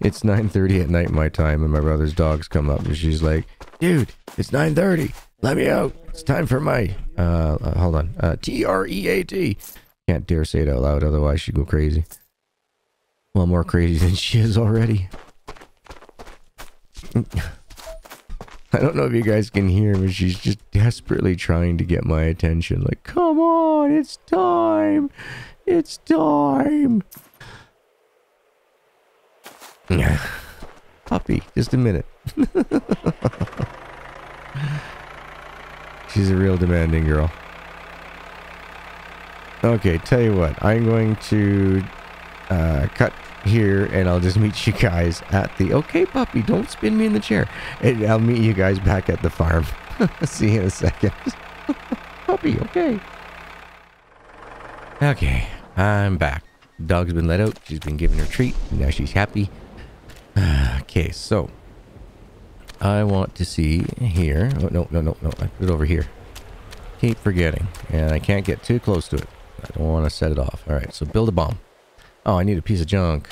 it's 9.30 at night my time and my brother's dogs come up and she's like, Dude, it's 9.30. Let me out. It's time for my, uh, uh hold on, uh, T-R-E-A-T. Can't dare say it out loud, otherwise she'd go crazy. Well, more crazy than she is already. I don't know if you guys can hear, but she's just desperately trying to get my attention. Like, come on, it's time. It's time. Puppy, just a minute. she's a real demanding girl. Okay, tell you what, I'm going to uh, cut here and I'll just meet you guys at the okay puppy don't spin me in the chair and I'll meet you guys back at the farm See you in a second. Puppy, okay. Okay, I'm back. Dog's been let out. She's been given her treat. Now she's happy. okay, so I want to see here. Oh, no, no, no, no. I put it over here. Keep forgetting. And I can't get too close to it. I don't want to set it off. All right, so build a bomb. Oh, I need a piece of junk.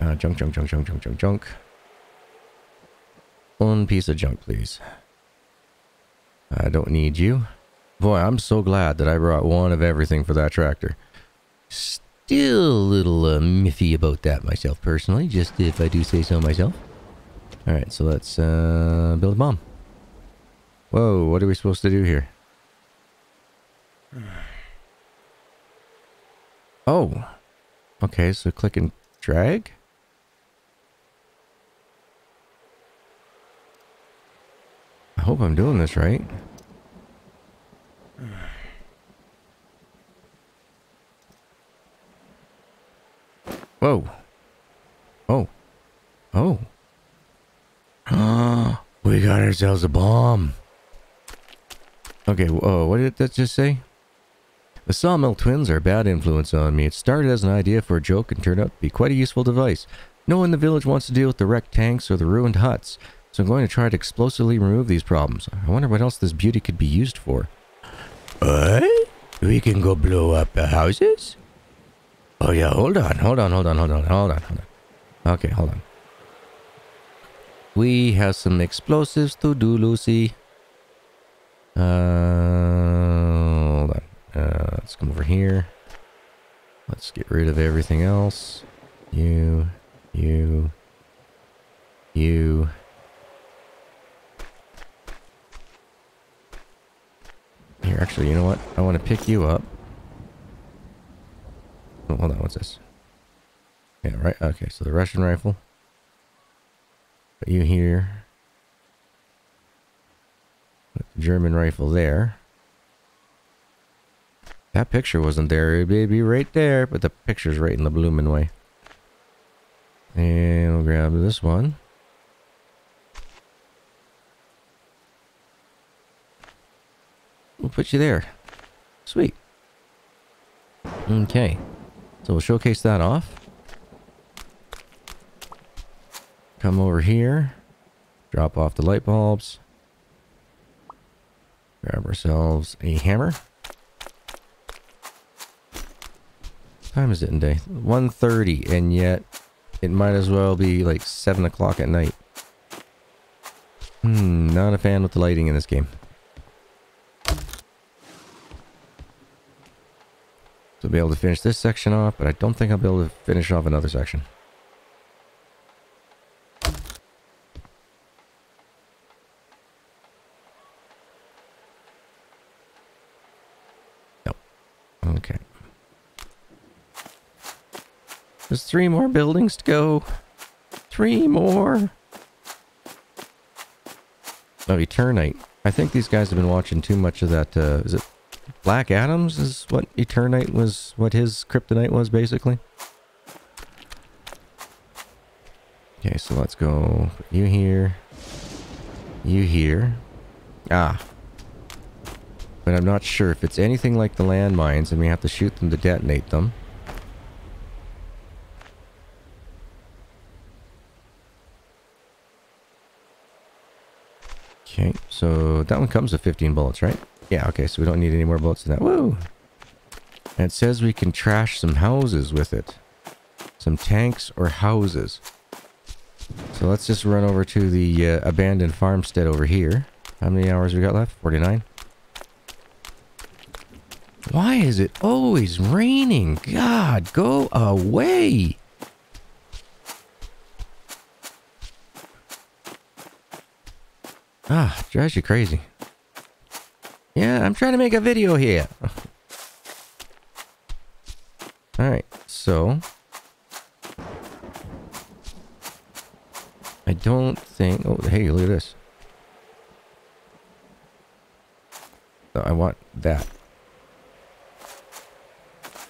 Uh, junk, junk, junk, junk, junk, junk, junk. One piece of junk, please. I don't need you. Boy, I'm so glad that I brought one of everything for that tractor. Still a little uh, miffy about that myself, personally, just if I do say so myself. Alright, so let's uh, build a bomb. Whoa, what are we supposed to do here? Oh. Okay, so click and drag? I hope I'm doing this right. Whoa. Oh. Oh. Ah, we got ourselves a bomb. Okay, oh, what did that just say? The Sawmill Twins are a bad influence on me. It started as an idea for a joke and turned out to be quite a useful device. No one in the village wants to deal with the wrecked tanks or the ruined huts, so I'm going to try to explosively remove these problems. I wonder what else this beauty could be used for. What? We can go blow up the houses? Oh yeah, hold on, hold on, hold on, hold on, hold on, hold on. Okay, hold on. We have some explosives to do, Lucy. Uh. Uh, let's come over here. Let's get rid of everything else. You, you, you. Here, actually, you know what? I want to pick you up. Oh, hold on, what's this? Yeah, right. Okay, so the Russian rifle. Put you here. Put the German rifle there. That picture wasn't there. It'd be right there, but the picture's right in the blooming way. And we'll grab this one. We'll put you there. Sweet. Okay. So we'll showcase that off. Come over here. Drop off the light bulbs. Grab ourselves a hammer. Time is it in day? 1.30 and yet it might as well be like 7 o'clock at night. Hmm, not a fan with the lighting in this game. So I'll be able to finish this section off, but I don't think I'll be able to finish off another section. Nope. Okay. There's three more buildings to go. Three more. Oh, Eternite. I think these guys have been watching too much of that, uh, is it Black Adams is what Eternite was, what his kryptonite was, basically. Okay, so let's go. You here. You here. Ah. But I'm not sure if it's anything like the landmines and we have to shoot them to detonate them. Okay, so that one comes with 15 bullets, right? Yeah, okay, so we don't need any more bullets than that. Woo! And it says we can trash some houses with it. Some tanks or houses. So let's just run over to the uh, abandoned farmstead over here. How many hours we got left? 49. Why is it always raining? God, go away! Ah, drives you crazy. Yeah, I'm trying to make a video here. Alright, so... I don't think... Oh, hey, look at this. I want that.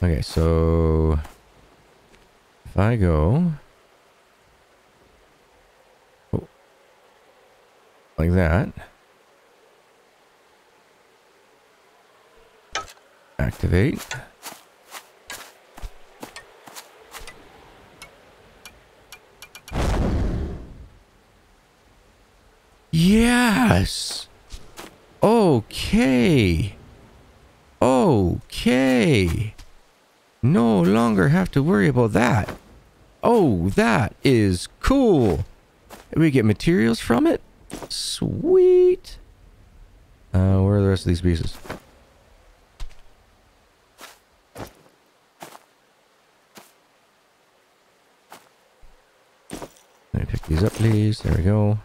Okay, so... If I go... Like that. Activate. Yes. Okay. Okay. No longer have to worry about that. Oh, that is cool. We get materials from it? Sweet. Uh, where are the rest of these pieces? Let me pick these up, please. There we go.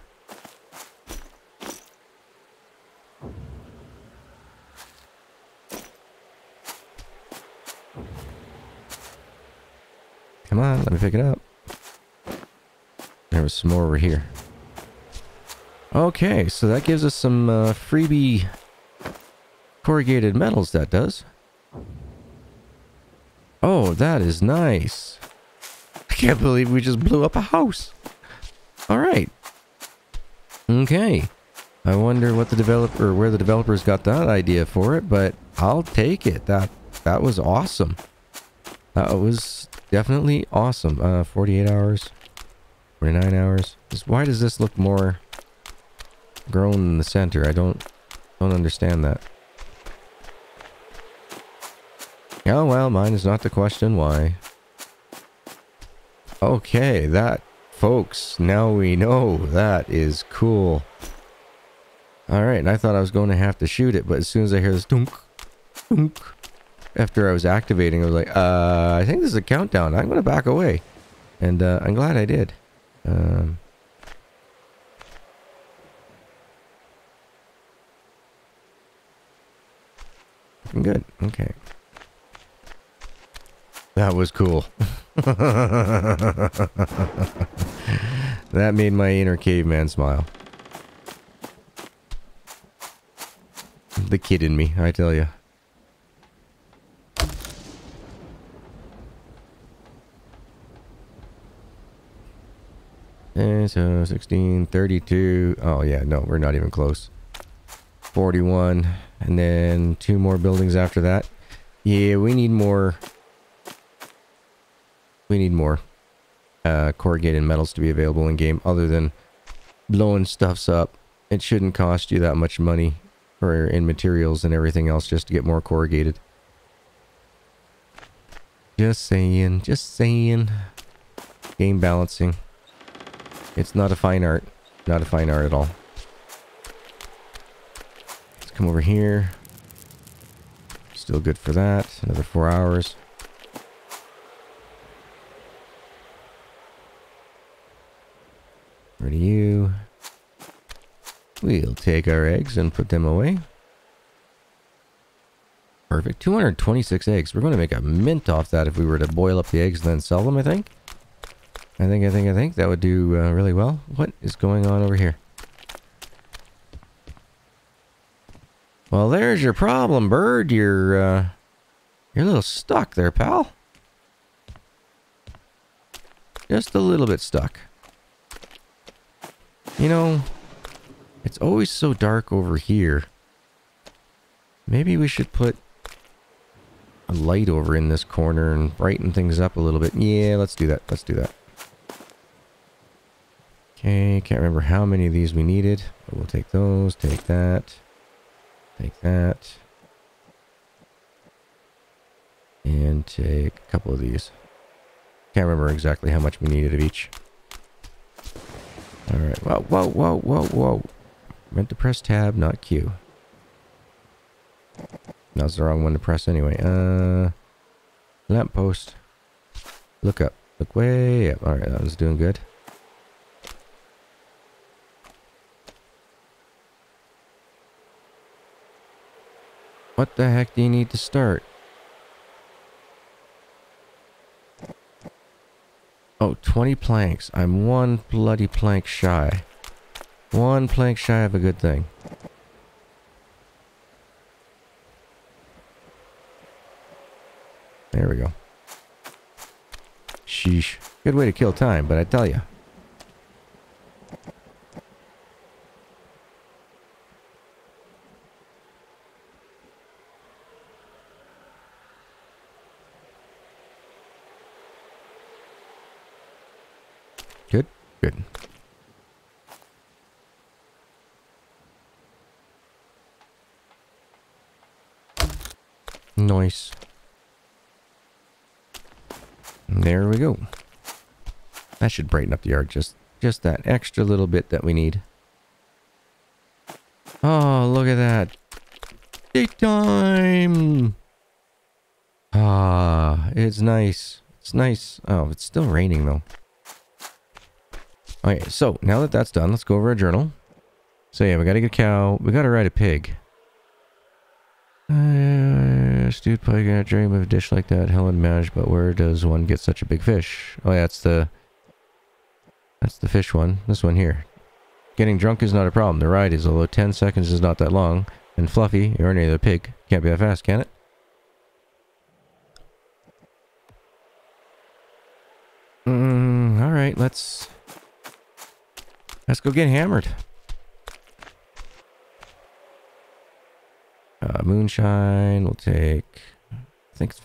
Come on, let me pick it up. There was some more over here. Okay, so that gives us some uh, freebie corrugated metals, that does. Oh, that is nice. I can't believe we just blew up a house. Alright. Okay. I wonder what the developer, where the developers got that idea for it, but I'll take it. That that was awesome. That was definitely awesome. Uh, 48 hours, 49 hours. Why does this look more grown in the center? I don't don't understand that. Oh well, mine is not the question why. Okay, that, folks, now we know. That is cool. Alright, and I thought I was going to have to shoot it, but as soon as I hear this dunk, dunk, after I was activating, I was like, uh, I think this is a countdown. I'm going to back away. And uh, I'm glad I did. Um, good. Okay. That was cool. that made my inner caveman smile. The kid in me, I tell you. And eh, so 16, 32. Oh yeah, no, we're not even close. 41. And then two more buildings after that. Yeah, we need more. We need more uh, corrugated metals to be available in game other than blowing stuffs up. It shouldn't cost you that much money for in materials and everything else just to get more corrugated. Just saying, just saying. Game balancing. It's not a fine art. Not a fine art at all. Come over here. Still good for that. Another four hours. Ready you. We'll take our eggs and put them away. Perfect. 226 eggs. We're going to make a mint off that if we were to boil up the eggs and then sell them, I think. I think, I think, I think that would do uh, really well. What is going on over here? Well, there's your problem, bird. You're, uh, you're a little stuck there, pal. Just a little bit stuck. You know, it's always so dark over here. Maybe we should put a light over in this corner and brighten things up a little bit. Yeah, let's do that. Let's do that. Okay, can't remember how many of these we needed, but we'll take those, take that, take that, and take a couple of these. Can't remember exactly how much we needed of each. Alright, whoa, whoa, whoa, whoa, whoa. Meant to press tab, not Q. That's the wrong one to press anyway. Uh, lamppost. Look up. Look way up. Alright, that was doing good. What the heck do you need to start? Oh, 20 planks. I'm one bloody plank shy. One plank shy of a good thing. There we go. Sheesh. Good way to kill time, but I tell you. Good. Nice. There we go. That should brighten up the yard just just that extra little bit that we need. Oh, look at that. Daytime! Ah, it's nice. It's nice. Oh, it's still raining though. Okay, so now that that's done, let's go over our journal. So yeah, we gotta get a cow. We gotta ride a pig. Uh, stewed pike in a dream of a dish like that. Helen managed, but where does one get such a big fish? Oh yeah, it's the... That's the fish one. This one here. Getting drunk is not a problem. The ride is, although 10 seconds is not that long. And Fluffy, you're near the pig. Can't be that fast, can it? Mm, alright, let's... Let's go get hammered. Uh, moonshine, we'll take... I think it's...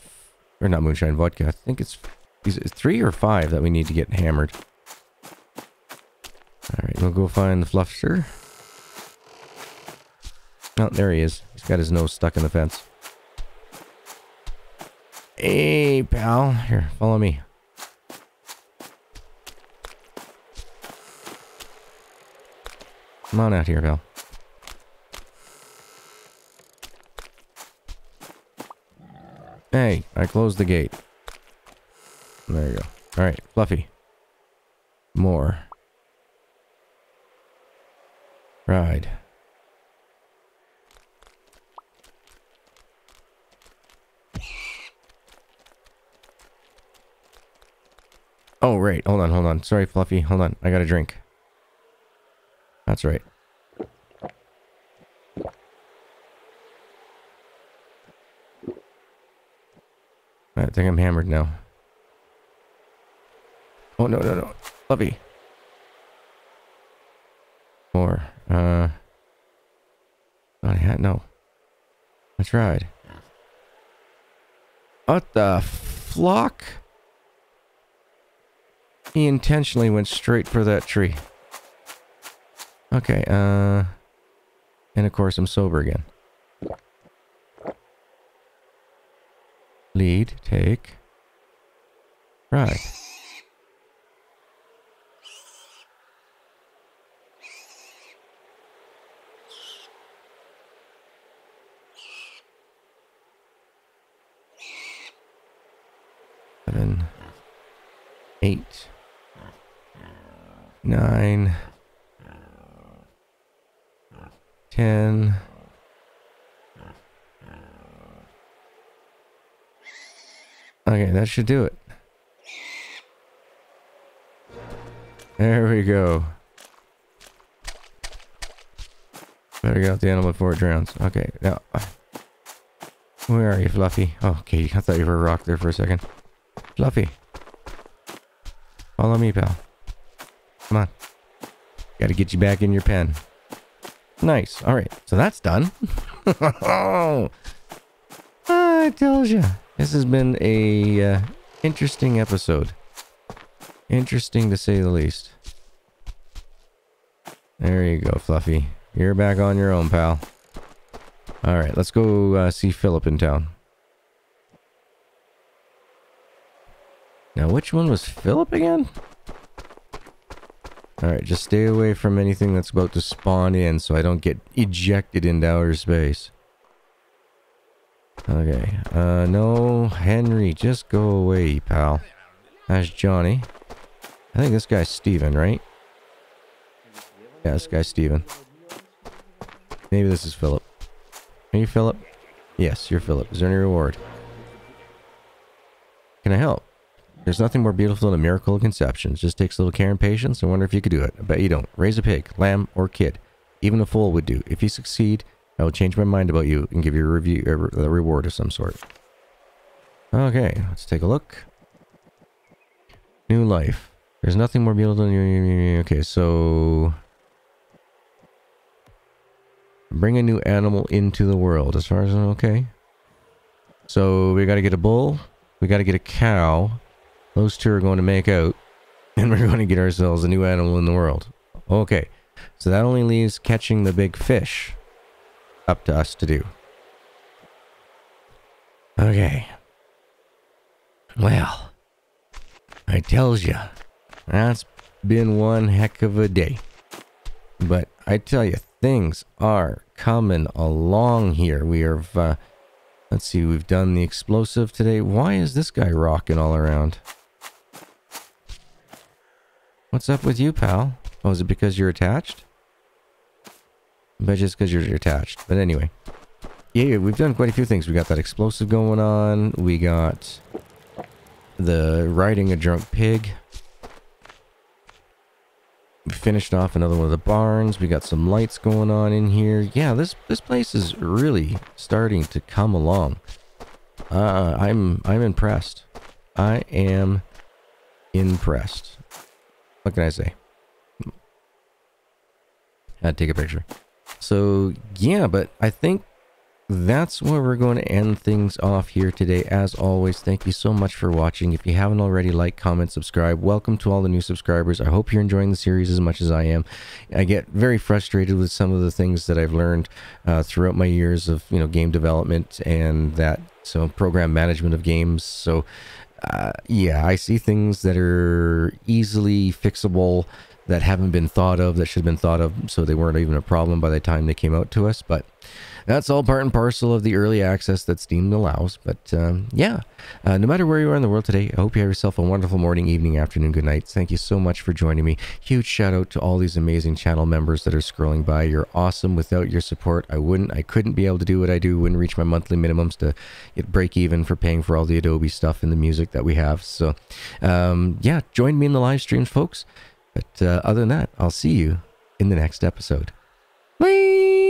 Or not moonshine, vodka. I think it's... Is it three or five that we need to get hammered? Alright, we'll go find the fluffster. Oh, there he is. He's got his nose stuck in the fence. Hey, pal. Here, follow me. Come on out here, pal. Hey, I closed the gate. There you go. Alright, Fluffy. More. Ride. Oh, right. Hold on, hold on. Sorry, Fluffy. Hold on. I got a drink. That's right. I think I'm hammered now. Oh, no, no, no. Fluffy. More. Uh. Oh, yeah, no. I tried. What the flock? He intentionally went straight for that tree. Okay, uh... And of course I'm sober again. Lead, take. Right. Seven. Eight. Nine. Ten. Okay, that should do it. There we go. Better get out the animal before it drowns. Okay, now... Where are you, Fluffy? Okay, I thought you were a rock there for a second. Fluffy. Follow me, pal. Come on. Gotta get you back in your pen. Nice. Alright, so that's done. I told you. This has been a uh, interesting episode. Interesting to say the least. There you go, Fluffy. You're back on your own, pal. Alright, let's go uh, see Philip in town. Now, which one was Philip again? Alright, just stay away from anything that's about to spawn in so I don't get ejected into outer space. Okay, uh, no, Henry, just go away, pal. That's Johnny. I think this guy's Steven, right? Yeah, this guy's Steven. Maybe this is Philip. Are you Philip? Yes, you're Philip. Is there any reward? Can I help? There's nothing more beautiful than a miracle of conception. It just takes a little care and patience. I wonder if you could do it. I bet you don't. Raise a pig, lamb, or kid. Even a fool would do. If you succeed, I will change my mind about you and give you a review, a reward of some sort. Okay, let's take a look. New life. There's nothing more beautiful than you. Okay, so bring a new animal into the world. As far as okay. So we got to get a bull. We got to get a cow. Those two are going to make out. and we're going to get ourselves a new animal in the world. Okay, so that only leaves catching the big fish up to us to do. Okay. Well, I tells you, that's been one heck of a day. But I tell you, things are coming along here. We have, uh, let's see, we've done the explosive today. Why is this guy rocking all around? What's up with you, pal? Oh, is it because you're attached? But just because you're attached. But anyway. Yeah, we've done quite a few things. We got that explosive going on. We got the riding a drunk pig. We finished off another one of the barns. We got some lights going on in here. Yeah, this this place is really starting to come along. Uh, I'm I'm impressed. I am impressed. What can I say? I'd take a picture. So, yeah, but I think that's where we're going to end things off here today. As always, thank you so much for watching. If you haven't already, like, comment, subscribe. Welcome to all the new subscribers. I hope you're enjoying the series as much as I am. I get very frustrated with some of the things that I've learned uh, throughout my years of, you know, game development and that, so program management of games. So, uh, yeah, I see things that are easily fixable that haven't been thought of that should have been thought of so they weren't even a problem by the time they came out to us but that's all part and parcel of the early access that steam allows but um, yeah. Uh, no matter where you are in the world today i hope you have yourself a wonderful morning evening afternoon good night. Thank you so much for joining me. Huge shout out to all these amazing channel members that are scrolling by. You're awesome. Without your support i wouldn't i couldn't be able to do what i do. Wouldn't reach my monthly minimums to break even for paying for all the adobe stuff and the music that we have. So um, yeah join me in the live streams folks. But uh, other than that, I'll see you in the next episode. Bye.